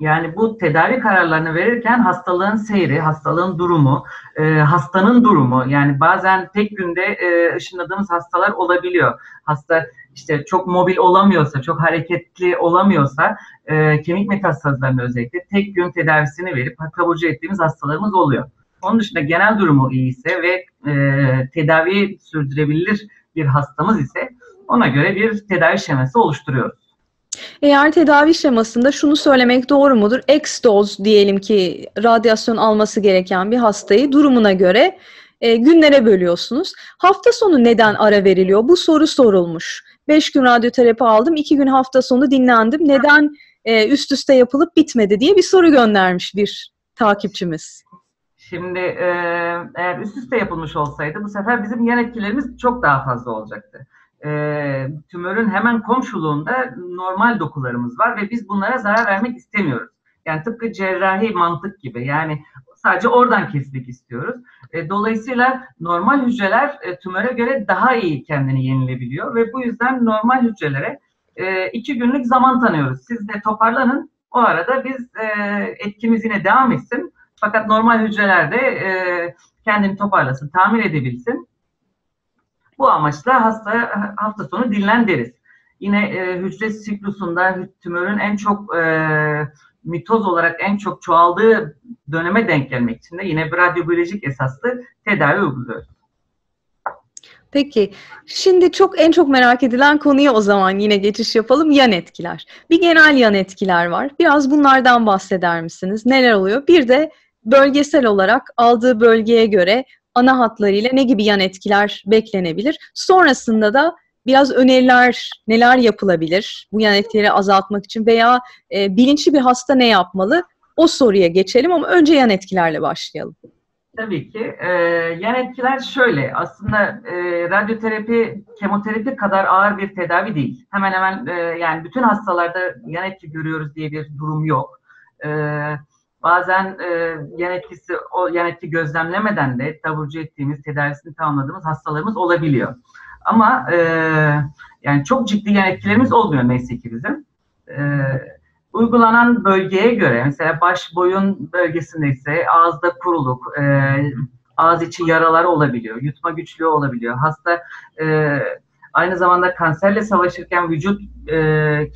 yani bu tedavi kararlarını verirken hastalığın seyri, hastalığın durumu, e, hastanın durumu yani bazen tek günde e, ışınladığımız hastalar olabiliyor. Hasta işte çok mobil olamıyorsa, çok hareketli olamıyorsa e, kemik metastazlarını özellikle tek gün tedavisini verip taburcu ettiğimiz hastalarımız oluyor. Onun dışında genel durumu iyi ise ve e, tedavi sürdürebilir bir hastamız ise ona göre bir tedavi şeması oluşturuyoruz. Eğer tedavi şemasında şunu söylemek doğru mudur? X doz diyelim ki radyasyon alması gereken bir hastayı durumuna göre e, günlere bölüyorsunuz. Hafta sonu neden ara veriliyor? Bu soru sorulmuş. 5 gün radyoterapi aldım, 2 gün hafta sonu dinlendim. Neden e, üst üste yapılıp bitmedi diye bir soru göndermiş bir takipçimiz. Şimdi e, eğer üst üste yapılmış olsaydı bu sefer bizim yan etkilerimiz çok daha fazla olacaktı. E, tümörün hemen komşuluğunda normal dokularımız var ve biz bunlara zarar vermek istemiyoruz. Yani tıpkı cerrahi mantık gibi yani sadece oradan kesmek istiyoruz. E, dolayısıyla normal hücreler e, tümöre göre daha iyi kendini yenilebiliyor ve bu yüzden normal hücrelere e, iki günlük zaman tanıyoruz. Siz de toparlanın. O arada biz e, etkimiz yine devam etsin fakat normal hücrelerde e, kendini toparlasın, tamir edebilsin. Bu amaçla hasta hafta sonu dinlen deriz. Yine e, hücre siklusunda tümörün en çok e, mitoz olarak en çok çoğaldığı döneme denk gelmek için de yine bir radyobiyolojik esaslı tedavi uyguluyoruz. Peki, şimdi çok en çok merak edilen konuya o zaman yine geçiş yapalım. Yan etkiler. Bir genel yan etkiler var. Biraz bunlardan bahseder misiniz? Neler oluyor? Bir de bölgesel olarak aldığı bölgeye göre ana hatlarıyla ne gibi yan etkiler beklenebilir? Sonrasında da biraz öneriler neler yapılabilir bu yan etkileri azaltmak için veya e, bilinçli bir hasta ne yapmalı? O soruya geçelim ama önce yan etkilerle başlayalım. Tabii ki. E, yan etkiler şöyle. Aslında e, radyoterapi, kemoterapi kadar ağır bir tedavi değil. Hemen hemen e, yani bütün hastalarda yan etki görüyoruz diye bir durum yok. E, Bazen e, yan etkisi, o yan etki gözlemlemeden de taburcu ettiğimiz, tedavisini tamamladığımız hastalarımız olabiliyor. Ama e, yani çok ciddi yan etkilerimiz olmuyor neyse bizim. E, uygulanan bölgeye göre mesela baş boyun bölgesinde ise ağızda kuruluk, e, ağız içi yaralar olabiliyor, yutma güçlüğü olabiliyor. Hasta e, Aynı zamanda kanserle savaşırken vücut e,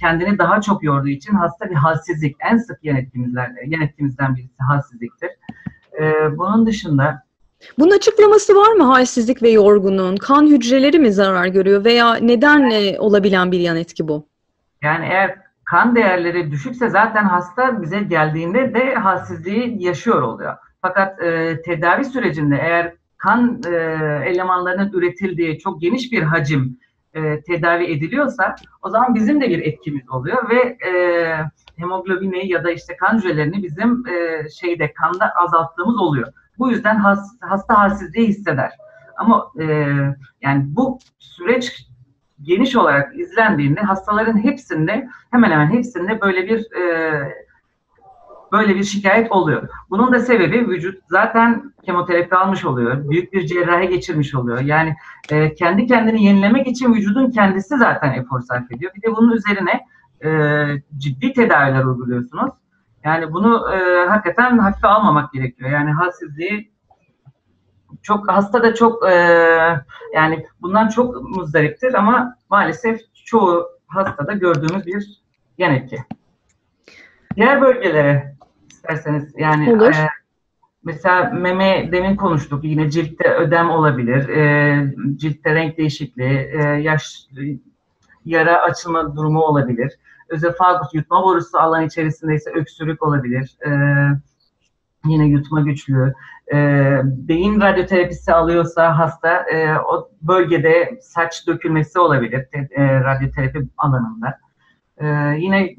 kendini daha çok yorduğu için hasta bir halsizlik. En sık yan, etkimizden, yan etkimizden birisi halsizliktir. E, bunun dışında bunun açıklaması var mı halsizlik ve yorgunluğun? Kan hücreleri mi zarar görüyor veya neden e, olabilen bir yan etki bu? Yani eğer kan değerleri düşükse zaten hasta bize geldiğinde de halsizliği yaşıyor oluyor. Fakat e, tedavi sürecinde eğer kan e, elemanlarının üretildiği çok geniş bir hacim e, tedavi ediliyorsa o zaman bizim de bir etkimiz oluyor ve e, hemoglobini ya da işte kan hücrelerini bizim e, şeyde kanda azalttığımız oluyor. Bu yüzden has, hasta halsizliği hisseder. Ama e, yani bu süreç geniş olarak izlendiğinde hastaların hepsinde hemen hemen hepsinde böyle bir e, böyle bir şikayet oluyor. Bunun da sebebi vücut zaten kemoterapi almış oluyor. Büyük bir cerrahi geçirmiş oluyor. Yani e, kendi kendini yenilemek için vücudun kendisi zaten efor sarf ediyor. Bir de bunun üzerine e, ciddi tedaviler uyguluyorsunuz. Yani bunu e, hakikaten hafife almamak gerekiyor. Yani halsizliği çok hasta da çok e, yani bundan çok muzdariptir ama maalesef çoğu hastada gördüğümüz bir yan etki. Diğer bölgelere isterseniz yani Olur. E, Mesela meme demin konuştuk. Yine ciltte ödem olabilir. E, ciltte renk değişikliği, e, yaş yara açılma durumu olabilir. Özefagus yutma borusu alan içerisinde ise öksürük olabilir. E, yine yutma güçlüğü. E, beyin radyoterapisi alıyorsa hasta e, o bölgede saç dökülmesi olabilir e, radyoterapi alanında. E, yine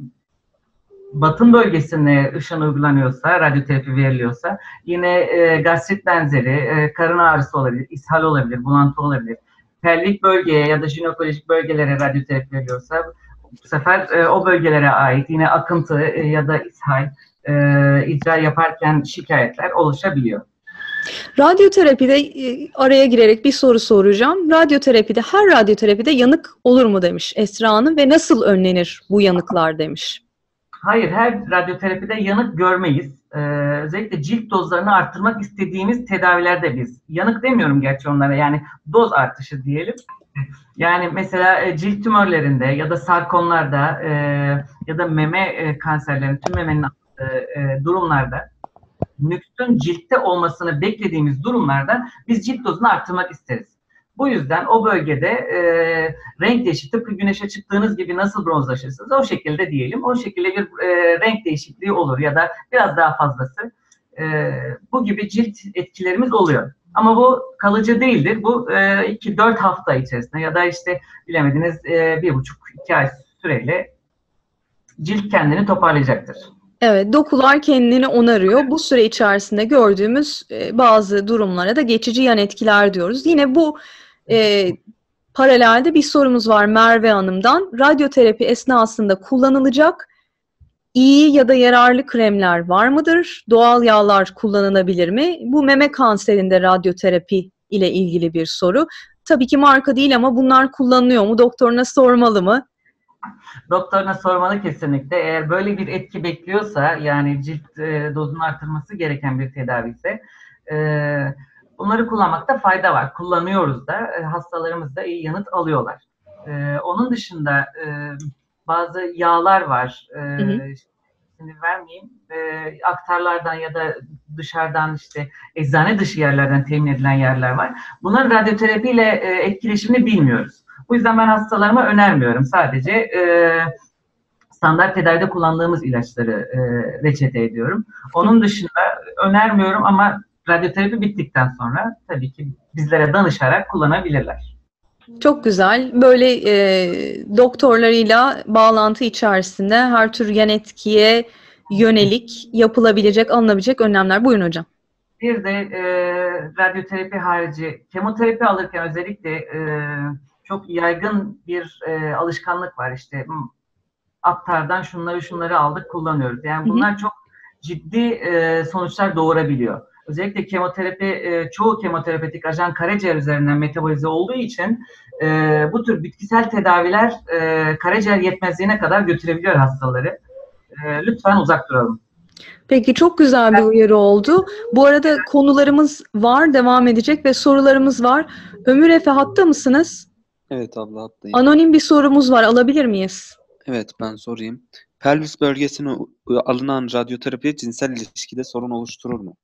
batın bölgesine ışın uygulanıyorsa, radyoterapi veriliyorsa yine e, gastrit benzeri, e, karın ağrısı olabilir, ishal olabilir, bulantı olabilir. Pelvik bölgeye ya da jinekolojik bölgelere radyoterapi veriliyorsa bu sefer e, o bölgelere ait yine akıntı e, ya da ishal e, icra yaparken şikayetler oluşabiliyor. Radyoterapide e, araya girerek bir soru soracağım. Radyoterapide her radyoterapide yanık olur mu demiş Esra Hanım ve nasıl önlenir bu yanıklar demiş. Hayır, her radyoterapide yanık görmeyiz. Ee, özellikle cilt dozlarını arttırmak istediğimiz tedavilerde biz. Yanık demiyorum gerçi onlara yani doz artışı diyelim. Yani mesela e, cilt tümörlerinde ya da sarkomlarda e, ya da meme e, kanserlerinin tüm memenin e, e, durumlarda nüksün ciltte olmasını beklediğimiz durumlarda biz cilt dozunu arttırmak isteriz. Bu yüzden o bölgede e, renk değişikliği tıpkı güneşe çıktığınız gibi nasıl bronzlaşırsınız o şekilde diyelim. O şekilde bir e, renk değişikliği olur ya da biraz daha fazlası. E, bu gibi cilt etkilerimiz oluyor. Ama bu kalıcı değildir. Bu 2-4 e, hafta içerisinde ya da işte bilemediniz e, bir buçuk iki ay süreyle cilt kendini toparlayacaktır. Evet, dokular kendini onarıyor. Bu süre içerisinde gördüğümüz e, bazı durumlara da geçici yan etkiler diyoruz. Yine bu e, paralelde bir sorumuz var Merve Hanım'dan. Radyoterapi esnasında kullanılacak iyi ya da yararlı kremler var mıdır? Doğal yağlar kullanılabilir mi? Bu meme kanserinde radyoterapi ile ilgili bir soru. Tabii ki marka değil ama bunlar kullanılıyor mu? Doktoruna sormalı mı? Doktoruna sormalı kesinlikle. Eğer böyle bir etki bekliyorsa yani cilt e, dozunu artırması gereken bir tedavi ise e, bunları kullanmakta fayda var. Kullanıyoruz da e, hastalarımız da iyi yanıt alıyorlar. E, onun dışında e, bazı yağlar var. E, hı hı. Şimdi vermeyeyim. E, aktarlardan ya da dışarıdan işte eczane dışı yerlerden temin edilen yerler var. Bunların radyoterapiyle e, etkileşimini bilmiyoruz. Bu yüzden ben hastalarıma önermiyorum. Sadece e, standart tedavide kullandığımız ilaçları e, reçete ediyorum. Onun dışında önermiyorum ama radyoterapi bittikten sonra tabii ki bizlere danışarak kullanabilirler. Çok güzel. Böyle e, doktorlarıyla bağlantı içerisinde her tür yan etkiye yönelik yapılabilecek, alınabilecek önlemler. Buyurun hocam. Bir de e, radyoterapi harici kemoterapi alırken özellikle e, çok yaygın bir e, alışkanlık var işte aktardan şunları şunları aldık kullanıyoruz. Yani bunlar çok ciddi e, sonuçlar doğurabiliyor. Özellikle kemoterapi, e, çoğu kemoterapetik ajan karaciğer üzerinden metabolize olduğu için e, bu tür bitkisel tedaviler e, karaciğer yetmezliğine kadar götürebiliyor hastaları. E, lütfen uzak duralım. Peki çok güzel bir uyarı oldu. Bu arada konularımız var, devam edecek ve sorularımız var. Ömür Efe hatta mısınız? Evet abla hattayım. Anonim bir sorumuz var. Alabilir miyiz? Evet ben sorayım. Pelvis bölgesine alınan radyoterapi cinsel ilişkide sorun oluşturur mu?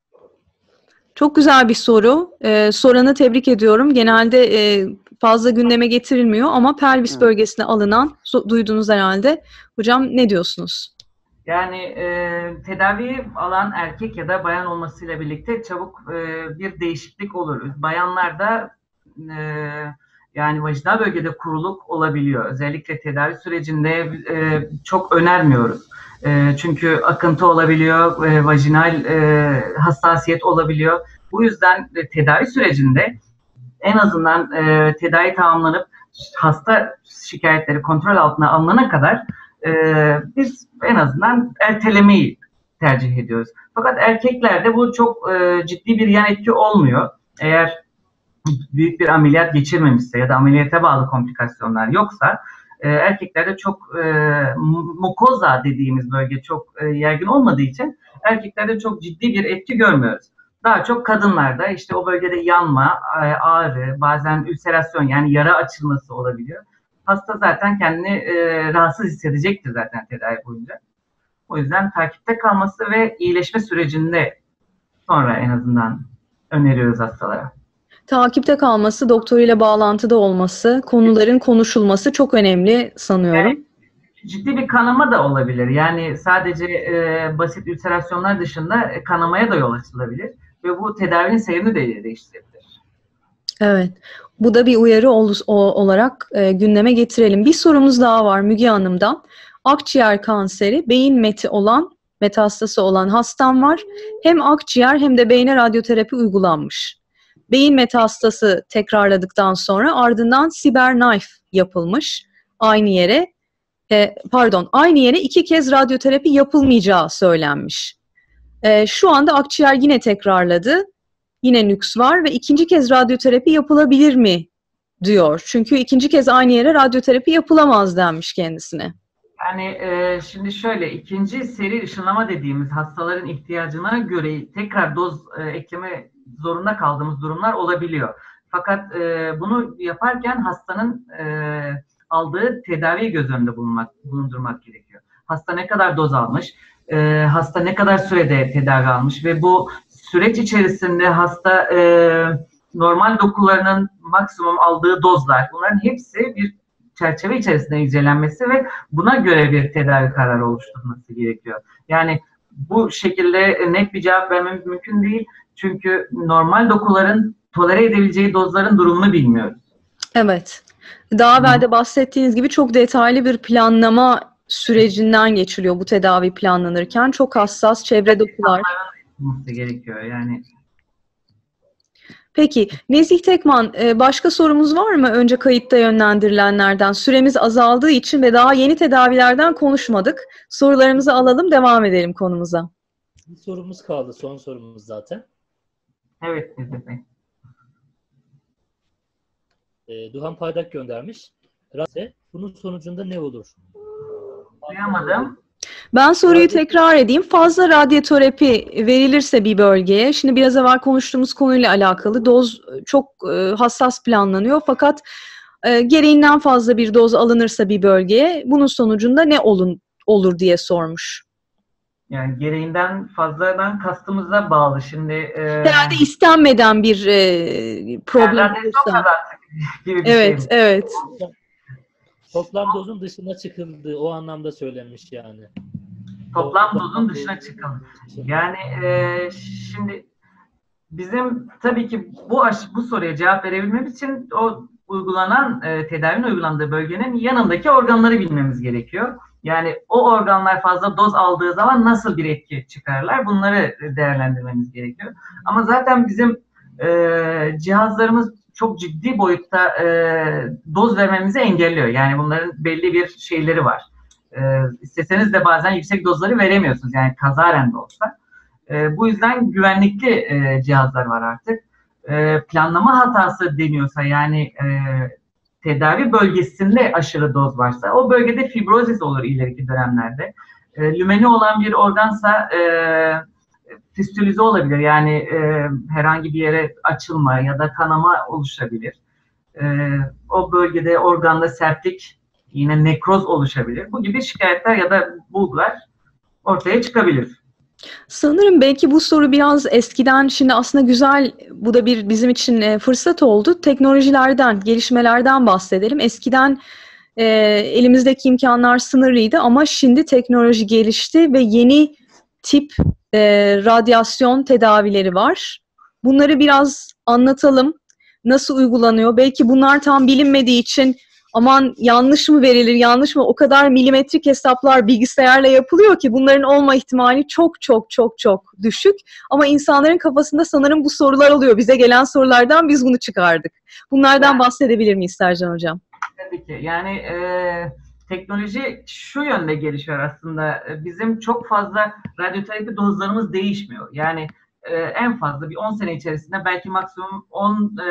Çok güzel bir soru. Ee, soranı tebrik ediyorum. Genelde e, fazla gündeme getirilmiyor ama pelvis evet. bölgesine alınan duydunuz herhalde. Hocam ne diyorsunuz? Yani e, tedavi alan erkek ya da bayan olmasıyla birlikte çabuk e, bir değişiklik olur. Bayanlarda e, yani vajinal bölgede kuruluk olabiliyor. Özellikle tedavi sürecinde e, çok önermiyoruz. E, çünkü akıntı olabiliyor, e, vajinal e, hassasiyet olabiliyor. Bu yüzden e, tedavi sürecinde en azından e, tedavi tamamlanıp hasta şikayetleri kontrol altına alınana kadar e, biz en azından ertelemeyi tercih ediyoruz. Fakat erkeklerde bu çok e, ciddi bir yan etki olmuyor. Eğer büyük bir ameliyat geçirmemişse ya da ameliyata bağlı komplikasyonlar yoksa e, erkeklerde çok e, mukoza dediğimiz bölge çok e, yaygın olmadığı için erkeklerde çok ciddi bir etki görmüyoruz. Daha çok kadınlarda işte o bölgede yanma, ağrı, bazen ülserasyon yani yara açılması olabiliyor. Hasta zaten kendini e, rahatsız hissedecektir zaten tedavi boyunca. O yüzden takipte kalması ve iyileşme sürecinde sonra en azından öneriyoruz hastalara. Takipte kalması, doktoruyla bağlantıda olması, konuların konuşulması çok önemli sanıyorum. Yani ciddi bir kanama da olabilir. Yani sadece e, basit ülserasyonlar dışında e, kanamaya da yol açılabilir ve bu tedavinin seyrini de değiştirebilir. Evet. Bu da bir uyarı ol, o, olarak e, gündeme getirelim. Bir sorumuz daha var Müge Hanım'dan. Akciğer kanseri, beyin meti olan, metastası olan hastam var. Hem akciğer hem de beyne radyoterapi uygulanmış. Beyin metastası tekrarladıktan sonra ardından siber yapılmış aynı yere. E, pardon, aynı yere iki kez radyoterapi yapılmayacağı söylenmiş. E, şu anda akciğer yine tekrarladı yine nüks var ve ikinci kez radyoterapi yapılabilir mi diyor. Çünkü ikinci kez aynı yere radyoterapi yapılamaz denmiş kendisine. Yani e, şimdi şöyle ikinci seri ışınlama dediğimiz hastaların ihtiyacına göre tekrar doz e, ekleme zorunda kaldığımız durumlar olabiliyor. Fakat e, bunu yaparken hastanın e, aldığı tedaviyi göz önünde bulunmak, bulundurmak gerekiyor. Hasta ne kadar doz almış, e, hasta ne kadar sürede tedavi almış ve bu süreç içerisinde hasta e, normal dokularının maksimum aldığı dozlar bunların hepsi bir çerçeve içerisinde incelenmesi ve buna göre bir tedavi kararı oluşturulması gerekiyor. Yani bu şekilde net bir cevap vermemiz mümkün değil. Çünkü normal dokuların tolere edebileceği dozların durumunu bilmiyoruz. Evet. Daha evvel de bahsettiğiniz gibi çok detaylı bir planlama sürecinden geçiliyor bu tedavi planlanırken. Çok hassas çevre dokular gerekiyor yani. Peki Nezih Tekman e, başka sorumuz var mı önce kayıtta yönlendirilenlerden? Süremiz azaldığı için ve daha yeni tedavilerden konuşmadık. Sorularımızı alalım devam edelim konumuza. Bir sorumuz kaldı son sorumuz zaten. Evet Nezih Bey. E, Duhan Paydak göndermiş. Rase, bunun sonucunda ne olur? Duyamadım. Ben soruyu tekrar edeyim. Fazla radyoterapi verilirse bir bölgeye, şimdi biraz evvel konuştuğumuz konuyla alakalı doz çok e, hassas planlanıyor fakat e, gereğinden fazla bir doz alınırsa bir bölgeye bunun sonucunda ne olun olur diye sormuş. Yani gereğinden fazladan kastımıza bağlı. Şimdi e, herhalde istenmeden bir e, problem olursa. gibi bir evet, şey. evet. Toplam dozun dışına çıkıldı. O anlamda söylenmiş yani. Toplam dozun dışına çıkıldı. Yani e, şimdi bizim tabii ki bu aş, bu soruya cevap verebilmemiz için o uygulanan e, tedavinin uygulandığı bölgenin yanındaki organları bilmemiz gerekiyor. Yani o organlar fazla doz aldığı zaman nasıl bir etki çıkarırlar bunları değerlendirmemiz gerekiyor. Ama zaten bizim e, cihazlarımız çok ciddi boyutta e, doz vermemizi engelliyor. Yani bunların belli bir şeyleri var. E, isteseniz de bazen yüksek dozları veremiyorsunuz. Yani kazaren de olsa. E, bu yüzden güvenlikli e, cihazlar var artık. E, planlama hatası deniyorsa yani e, tedavi bölgesinde aşırı doz varsa o bölgede fibrozis olur ileriki dönemlerde. E, lümeni olan bir organsa e, fistülize olabilir. Yani e, herhangi bir yere açılma ya da kanama oluşabilir. E, o bölgede organda sertlik yine nekroz oluşabilir. Bu gibi şikayetler ya da bulgular ortaya çıkabilir. Sanırım belki bu soru biraz eskiden şimdi aslında güzel bu da bir bizim için e, fırsat oldu. Teknolojilerden, gelişmelerden bahsedelim. Eskiden e, elimizdeki imkanlar sınırlıydı ama şimdi teknoloji gelişti ve yeni tip e, radyasyon tedavileri var. Bunları biraz anlatalım. Nasıl uygulanıyor? Belki bunlar tam bilinmediği için aman yanlış mı verilir, yanlış mı? O kadar milimetrik hesaplar bilgisayarla yapılıyor ki bunların olma ihtimali çok çok çok çok düşük. Ama insanların kafasında sanırım bu sorular oluyor. Bize gelen sorulardan biz bunu çıkardık. Bunlardan bahsedebilir miyiz Sercan Hocam? Tabii ki. Yani e, teknoloji şu yönde gelişiyor aslında. Bizim çok fazla radyoterapi dozlarımız değişmiyor. Yani e, en fazla bir 10 sene içerisinde belki maksimum 10 e,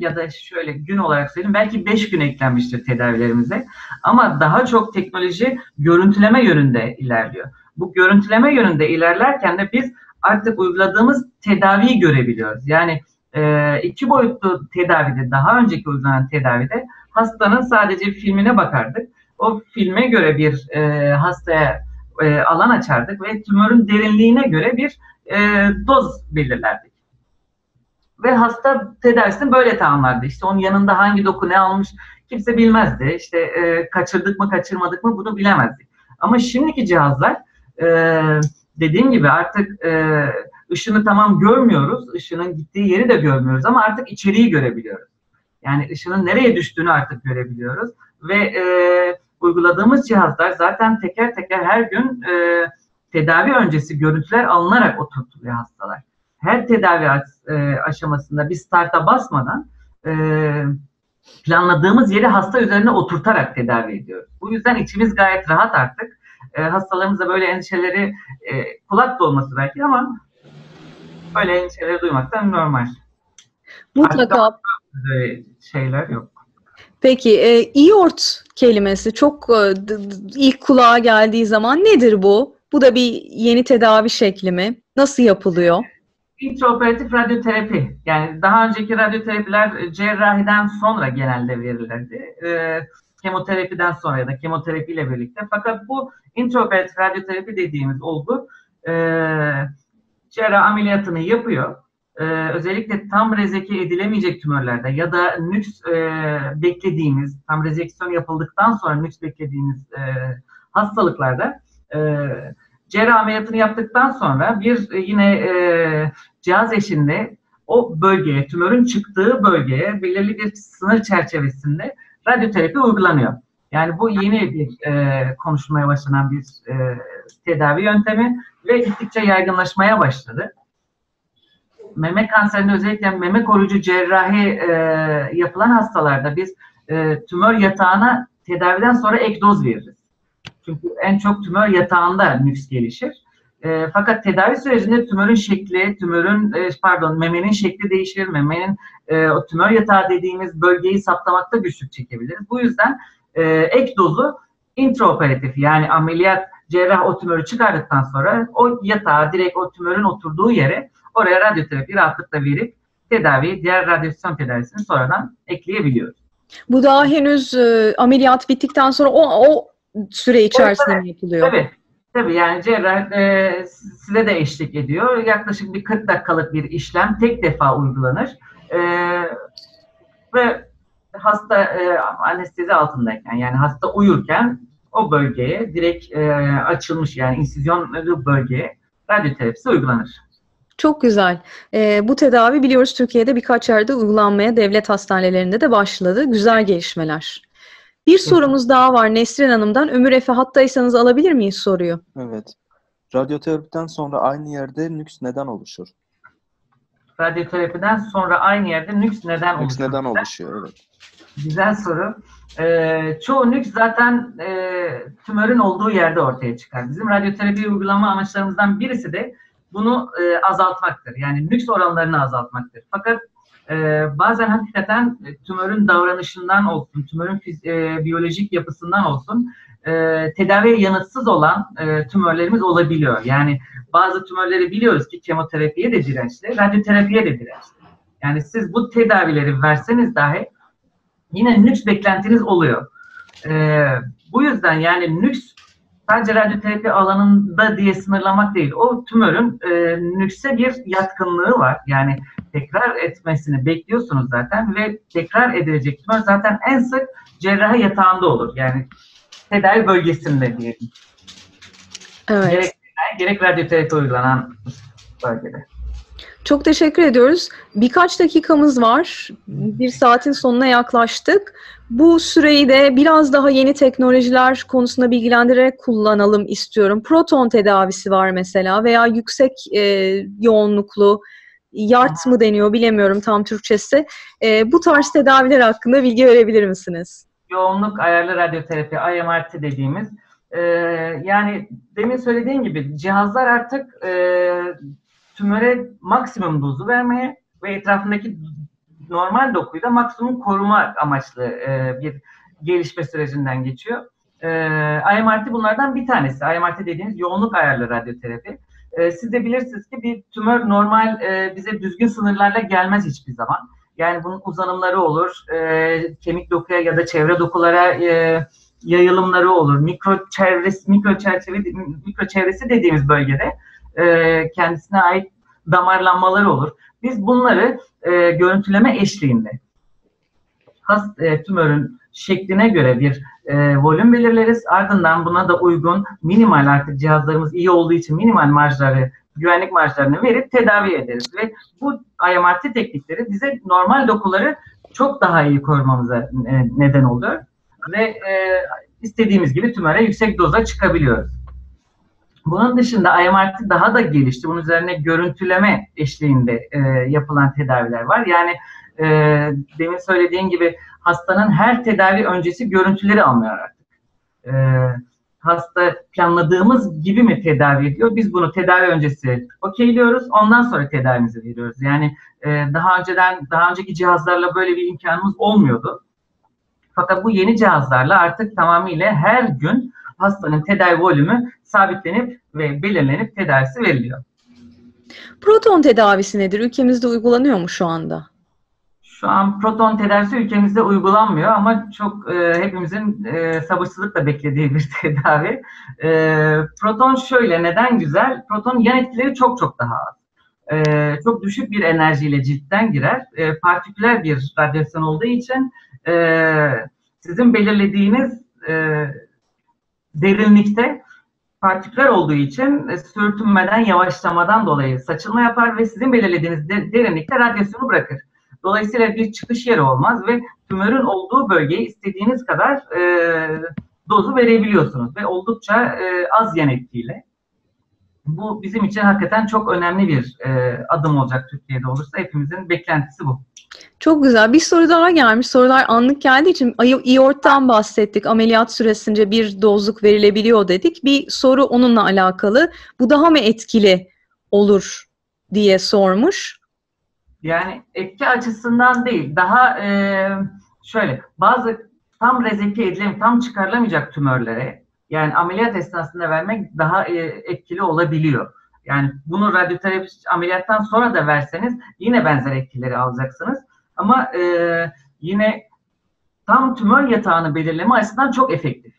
ya da şöyle gün olarak söyleyeyim belki 5 gün eklenmiştir tedavilerimize. Ama daha çok teknoloji görüntüleme yönünde ilerliyor. Bu görüntüleme yönünde ilerlerken de biz artık uyguladığımız tedaviyi görebiliyoruz. Yani e, iki boyutlu tedavide, daha önceki uygulanan tedavide hastanın sadece filmine bakardık o filme göre bir e, hastaya e, alan açardık ve tümörün derinliğine göre bir e, doz belirlerdik. Ve hasta tedavisini böyle tamamlardı. İşte onun yanında hangi doku ne almış kimse bilmezdi. İşte e, kaçırdık mı kaçırmadık mı bunu bilemezdik. Ama şimdiki cihazlar e, dediğim gibi artık e, ışını tamam görmüyoruz. Işının gittiği yeri de görmüyoruz ama artık içeriği görebiliyoruz. Yani ışının nereye düştüğünü artık görebiliyoruz. Ve e, uyguladığımız cihazlar zaten teker teker her gün e, tedavi öncesi görüntüler alınarak oturtuluyor hastalar. Her tedavi e, aşamasında bir starta basmadan e, planladığımız yeri hasta üzerine oturtarak tedavi ediyoruz. Bu yüzden içimiz gayet rahat artık. E, hastalarımıza böyle endişeleri kulak dolması belki ama böyle endişeleri duymaktan normal. Mutlaka. Şeyler yok. Peki, e, iort kelimesi çok e, ilk kulağa geldiği zaman nedir bu? Bu da bir yeni tedavi şekli mi? Nasıl yapılıyor? İntraoperatif radyoterapi. Yani daha önceki radyoterapiler cerrahiden sonra genelde verilirdi. E, kemoterapiden sonra ya da kemoterapiyle birlikte. Fakat bu intraoperatif radyoterapi dediğimiz olgu e, cerrah ameliyatını yapıyor. E, özellikle tam rezeke edilemeyecek tümörlerde ya da nüks e, beklediğimiz, tam rezeksiyon yapıldıktan sonra nüks beklediğimiz e, hastalıklarda e, cerrah ameliyatını yaptıktan sonra bir e, yine e, cihaz eşinde o bölgeye, tümörün çıktığı bölgeye belirli bir sınır çerçevesinde radyoterapi uygulanıyor. Yani bu yeni bir e, konuşmaya başlanan bir e, tedavi yöntemi ve gittikçe yaygınlaşmaya başladı. Meme kanserinde özellikle meme koruyucu cerrahi e, yapılan hastalarda biz e, tümör yatağına tedaviden sonra ek doz veririz. Çünkü en çok tümör yatağında nüks gelişir. E, fakat tedavi sürecinde tümörün şekli, tümörün e, pardon memenin şekli değişir. Memenin e, o tümör yatağı dediğimiz bölgeyi saptamakta güçlük çekebiliriz. Bu yüzden e, ek dozu intraoperatif yani ameliyat cerrah o tümörü çıkardıktan sonra o yatağa direkt o tümörün oturduğu yere oraya radyoterapi rahatlıkla verip tedaviyi, diğer radyasyon tedavisini sonradan ekleyebiliyoruz. Bu daha henüz e, ameliyat bittikten sonra o, o süre içerisinde mi yapılıyor? Tabii. Tabii yani cerrah e, size de eşlik ediyor. Yaklaşık bir 40 dakikalık bir işlem tek defa uygulanır. E, ve hasta e, anestezi altındayken yani hasta uyurken o bölgeye direkt e, açılmış yani insüzyonlu bölgeye radyoterapisi uygulanır. Çok güzel. Ee, bu tedavi biliyoruz Türkiye'de birkaç yerde uygulanmaya devlet hastanelerinde de başladı. Güzel gelişmeler. Bir sorumuz daha var Nesrin Hanım'dan. Ömür Efe hattaysanız alabilir miyiz soruyu? Evet. Radyoterapiden sonra aynı yerde nüks neden oluşur? Radyoterapiden sonra aynı yerde nüks neden Nüks oluşur? neden oluşuyor? Evet. Güzel soru. Ee, çoğu nüks zaten e, tümörün olduğu yerde ortaya çıkar. Bizim radyoterapi uygulama amaçlarımızdan birisi de bunu e, azaltmaktır. Yani nüks oranlarını azaltmaktır. Fakat e, bazen hakikaten e, tümörün davranışından olsun, tümörün e, biyolojik yapısından olsun e, tedaviye yanıtsız olan e, tümörlerimiz olabiliyor. Yani bazı tümörleri biliyoruz ki kemoterapiye de dirençli, radyoterapiye de dirençli. Yani siz bu tedavileri verseniz dahi yine nüks beklentiniz oluyor. Ee, bu yüzden yani nüks sadece radyoterapi alanında diye sınırlamak değil. O tümörün e, nükse bir yatkınlığı var. Yani tekrar etmesini bekliyorsunuz zaten ve tekrar edilecek tümör zaten en sık cerrahi yatağında olur. Yani tedavi bölgesinde diyelim. Evet. Gerek gerek radyoterapi uygulanan bölgede. Çok teşekkür ediyoruz. Birkaç dakikamız var. Bir saatin sonuna yaklaştık. Bu süreyi de biraz daha yeni teknolojiler konusunda bilgilendirerek kullanalım istiyorum. Proton tedavisi var mesela veya yüksek e, yoğunluklu yart mı deniyor bilemiyorum tam Türkçesi. E, bu tarz tedaviler hakkında bilgi verebilir misiniz? yoğunluk ayarlı radyoterapi, IMRT dediğimiz. E, yani demin söylediğim gibi cihazlar artık e, tümöre maksimum dozu vermeye ve etrafındaki normal dokuyu da maksimum koruma amaçlı e, bir gelişme sürecinden geçiyor. E, IMRT bunlardan bir tanesi. IMRT dediğimiz yoğunluk ayarlı radyoterapi. E, siz de bilirsiniz ki bir tümör normal e, bize düzgün sınırlarla gelmez hiçbir zaman. Yani bunun uzanımları olur, e, kemik dokuya ya da çevre dokulara e, yayılımları olur. Mikro çevresi, mikro çerçeve, mikro çevresi dediğimiz bölgede e, kendisine ait damarlanmaları olur. Biz bunları e, görüntüleme eşliğinde hast e, tümörün şekline göre bir e, volüm belirleriz. Ardından buna da uygun minimal artık cihazlarımız iyi olduğu için minimal marjları, güvenlik marjlarını verip tedavi ederiz. Ve bu IMRT teknikleri bize normal dokuları çok daha iyi korumamıza e, neden oluyor. Ve e, istediğimiz gibi tümöre yüksek doza çıkabiliyoruz. Bunun dışında IMRT daha da gelişti. Bunun üzerine görüntüleme eşliğinde e, yapılan tedaviler var. Yani e, demin söylediğim gibi hastanın her tedavi öncesi görüntüleri almıyor artık. E, hasta planladığımız gibi mi tedavi ediyor? Biz bunu tedavi öncesi okeyliyoruz. Ondan sonra tedavimizi veriyoruz. Yani e, daha önceden daha önceki cihazlarla böyle bir imkanımız olmuyordu. Fakat bu yeni cihazlarla artık tamamıyla her gün hastanın tedavi volümü sabitlenip ve belirlenip tedavisi veriliyor. Proton tedavisi nedir? Ülkemizde uygulanıyor mu şu anda? Şu an proton tedavisi ülkemizde uygulanmıyor ama çok e, hepimizin e, sabırsızlıkla beklediği bir tedavi. E, proton şöyle, neden güzel? Proton yan etkileri çok çok daha az. E, çok düşük bir enerjiyle ciltten girer. E, partiküler bir radyasyon olduğu için e, sizin belirlediğiniz e, derinlikte partiküler olduğu için sürtünmeden, yavaşlamadan dolayı saçılma yapar ve sizin belirlediğiniz de, derinlikte radyasyonu bırakır. Dolayısıyla bir çıkış yeri olmaz ve tümörün olduğu bölgeye istediğiniz kadar e, dozu verebiliyorsunuz ve oldukça e, az yan etkiyle. Bu bizim için hakikaten çok önemli bir e, adım olacak Türkiye'de olursa. Hepimizin beklentisi bu. Çok güzel. Bir soru daha gelmiş. Sorular anlık geldiği için iorttan bahsettik. Ameliyat süresince bir dozluk verilebiliyor dedik. Bir soru onunla alakalı. Bu daha mı etkili olur diye sormuş. Yani etki açısından değil. Daha e, şöyle bazı tam rezeki edilen, tam çıkarılamayacak tümörlere yani ameliyat esnasında vermek daha e, etkili olabiliyor. Yani bunu radyoterapi ameliyattan sonra da verseniz yine benzer etkileri alacaksınız. Ama e, yine tam tümör yatağını belirleme açısından çok efektif.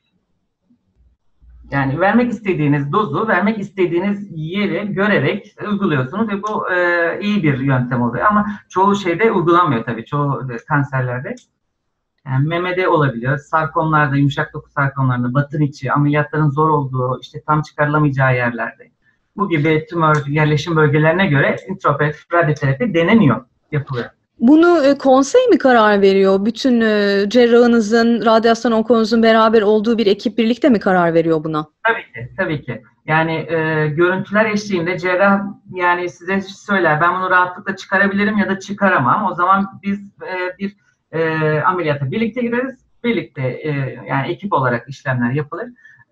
Yani vermek istediğiniz dozu, vermek istediğiniz yeri görerek uyguluyorsunuz ve bu e, iyi bir yöntem oluyor. Ama çoğu şeyde uygulanmıyor tabii, çoğu kanserlerde. Yani memede olabiliyor, sarkomlarda, yumuşak doku sarkomlarında, batın içi, ameliyatların zor olduğu, işte tam çıkarılamayacağı yerlerde. Bu gibi tümör yerleşim bölgelerine göre intraoperatif radyoterapi deneniyor, yapılıyor. Bunu e, konsey mi karar veriyor? Bütün e, cerrahınızın, radyasyon onkolojinizin beraber olduğu bir ekip birlikte mi karar veriyor buna? Tabii ki, tabii ki. Yani e, görüntüler eşliğinde cerrah yani size söyler ben bunu rahatlıkla çıkarabilirim ya da çıkaramam. O zaman biz e, bir e, ameliyata birlikte gireriz. Birlikte e, yani ekip olarak işlemler yapılır.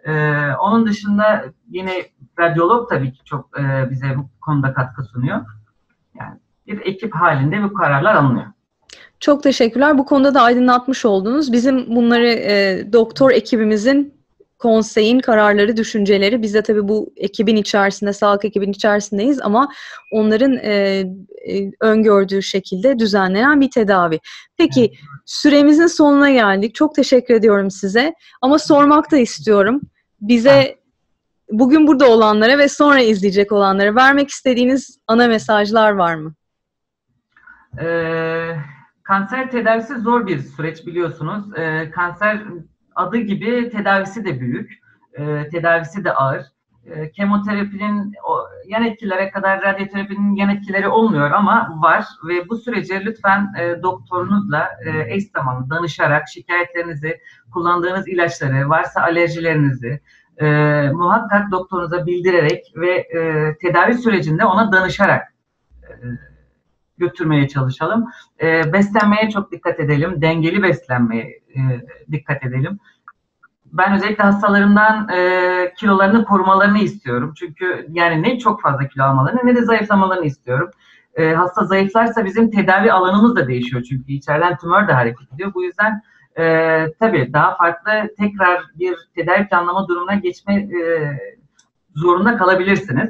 E, onun dışında yine radyolog tabii ki çok e, bize bu konuda katkı sunuyor. Bir ekip halinde bu kararlar alınıyor. Çok teşekkürler. Bu konuda da aydınlatmış oldunuz. Bizim bunları e, doktor ekibimizin konseyin kararları, düşünceleri. Biz de tabii bu ekibin içerisinde, sağlık ekibin içerisindeyiz ama onların e, e, öngördüğü şekilde düzenlenen bir tedavi. Peki süremizin sonuna geldik. Çok teşekkür ediyorum size. Ama sormak da istiyorum. Bize bugün burada olanlara ve sonra izleyecek olanlara vermek istediğiniz ana mesajlar var mı? Ee, kanser tedavisi zor bir süreç biliyorsunuz. Ee, kanser adı gibi tedavisi de büyük, e, tedavisi de ağır. E, kemoterapinin o, yan etkilere kadar radyoterapinin yan etkileri olmuyor ama var ve bu sürece lütfen e, doktorunuzla e, eş zamanlı danışarak şikayetlerinizi, kullandığınız ilaçları, varsa alerjilerinizi e, muhakkak doktorunuza bildirerek ve e, tedavi sürecinde ona danışarak e, götürmeye çalışalım. E, beslenmeye çok dikkat edelim. Dengeli beslenmeye e, dikkat edelim. Ben özellikle hastalarımdan e, kilolarını korumalarını istiyorum. Çünkü yani ne çok fazla kilo almalarını ne de zayıflamalarını istiyorum. E, hasta zayıflarsa bizim tedavi alanımız da değişiyor. Çünkü içeriden tümör de hareket ediyor. Bu yüzden e, tabii daha farklı tekrar bir tedavi planlama durumuna geçme e, zorunda kalabilirsiniz.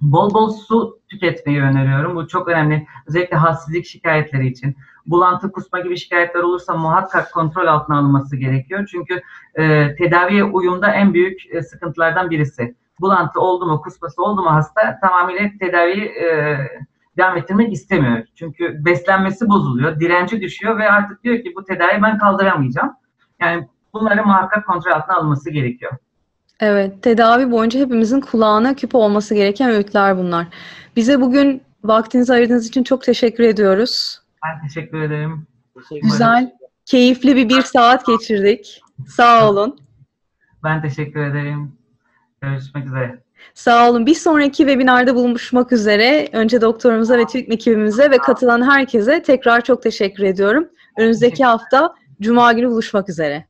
Bol bol su tüketmeyi öneriyorum. Bu çok önemli. Özellikle halsizlik şikayetleri için. Bulantı, kusma gibi şikayetler olursa muhakkak kontrol altına alınması gerekiyor. Çünkü e, tedaviye uyumda en büyük e, sıkıntılardan birisi bulantı oldu mu, kusması oldu mu hasta tamamıyla tedaviyi e, devam ettirmek istemiyor. Çünkü beslenmesi bozuluyor, direnci düşüyor ve artık diyor ki bu tedaviyi ben kaldıramayacağım. Yani bunları muhakkak kontrol altına alınması gerekiyor. Evet, tedavi boyunca hepimizin kulağına küp olması gereken öğütler bunlar. Bize bugün vaktinizi ayırdığınız için çok teşekkür ediyoruz. Ben teşekkür ederim. Teşekkür Güzel, keyifli bir bir saat geçirdik. Sağ olun. Ben teşekkür ederim. Görüşmek üzere. Sağ olun. Bir sonraki webinarda buluşmak üzere. Önce doktorumuza ve TÜİK ekibimize ve katılan herkese tekrar çok teşekkür ediyorum. Önümüzdeki hafta Cuma günü buluşmak üzere.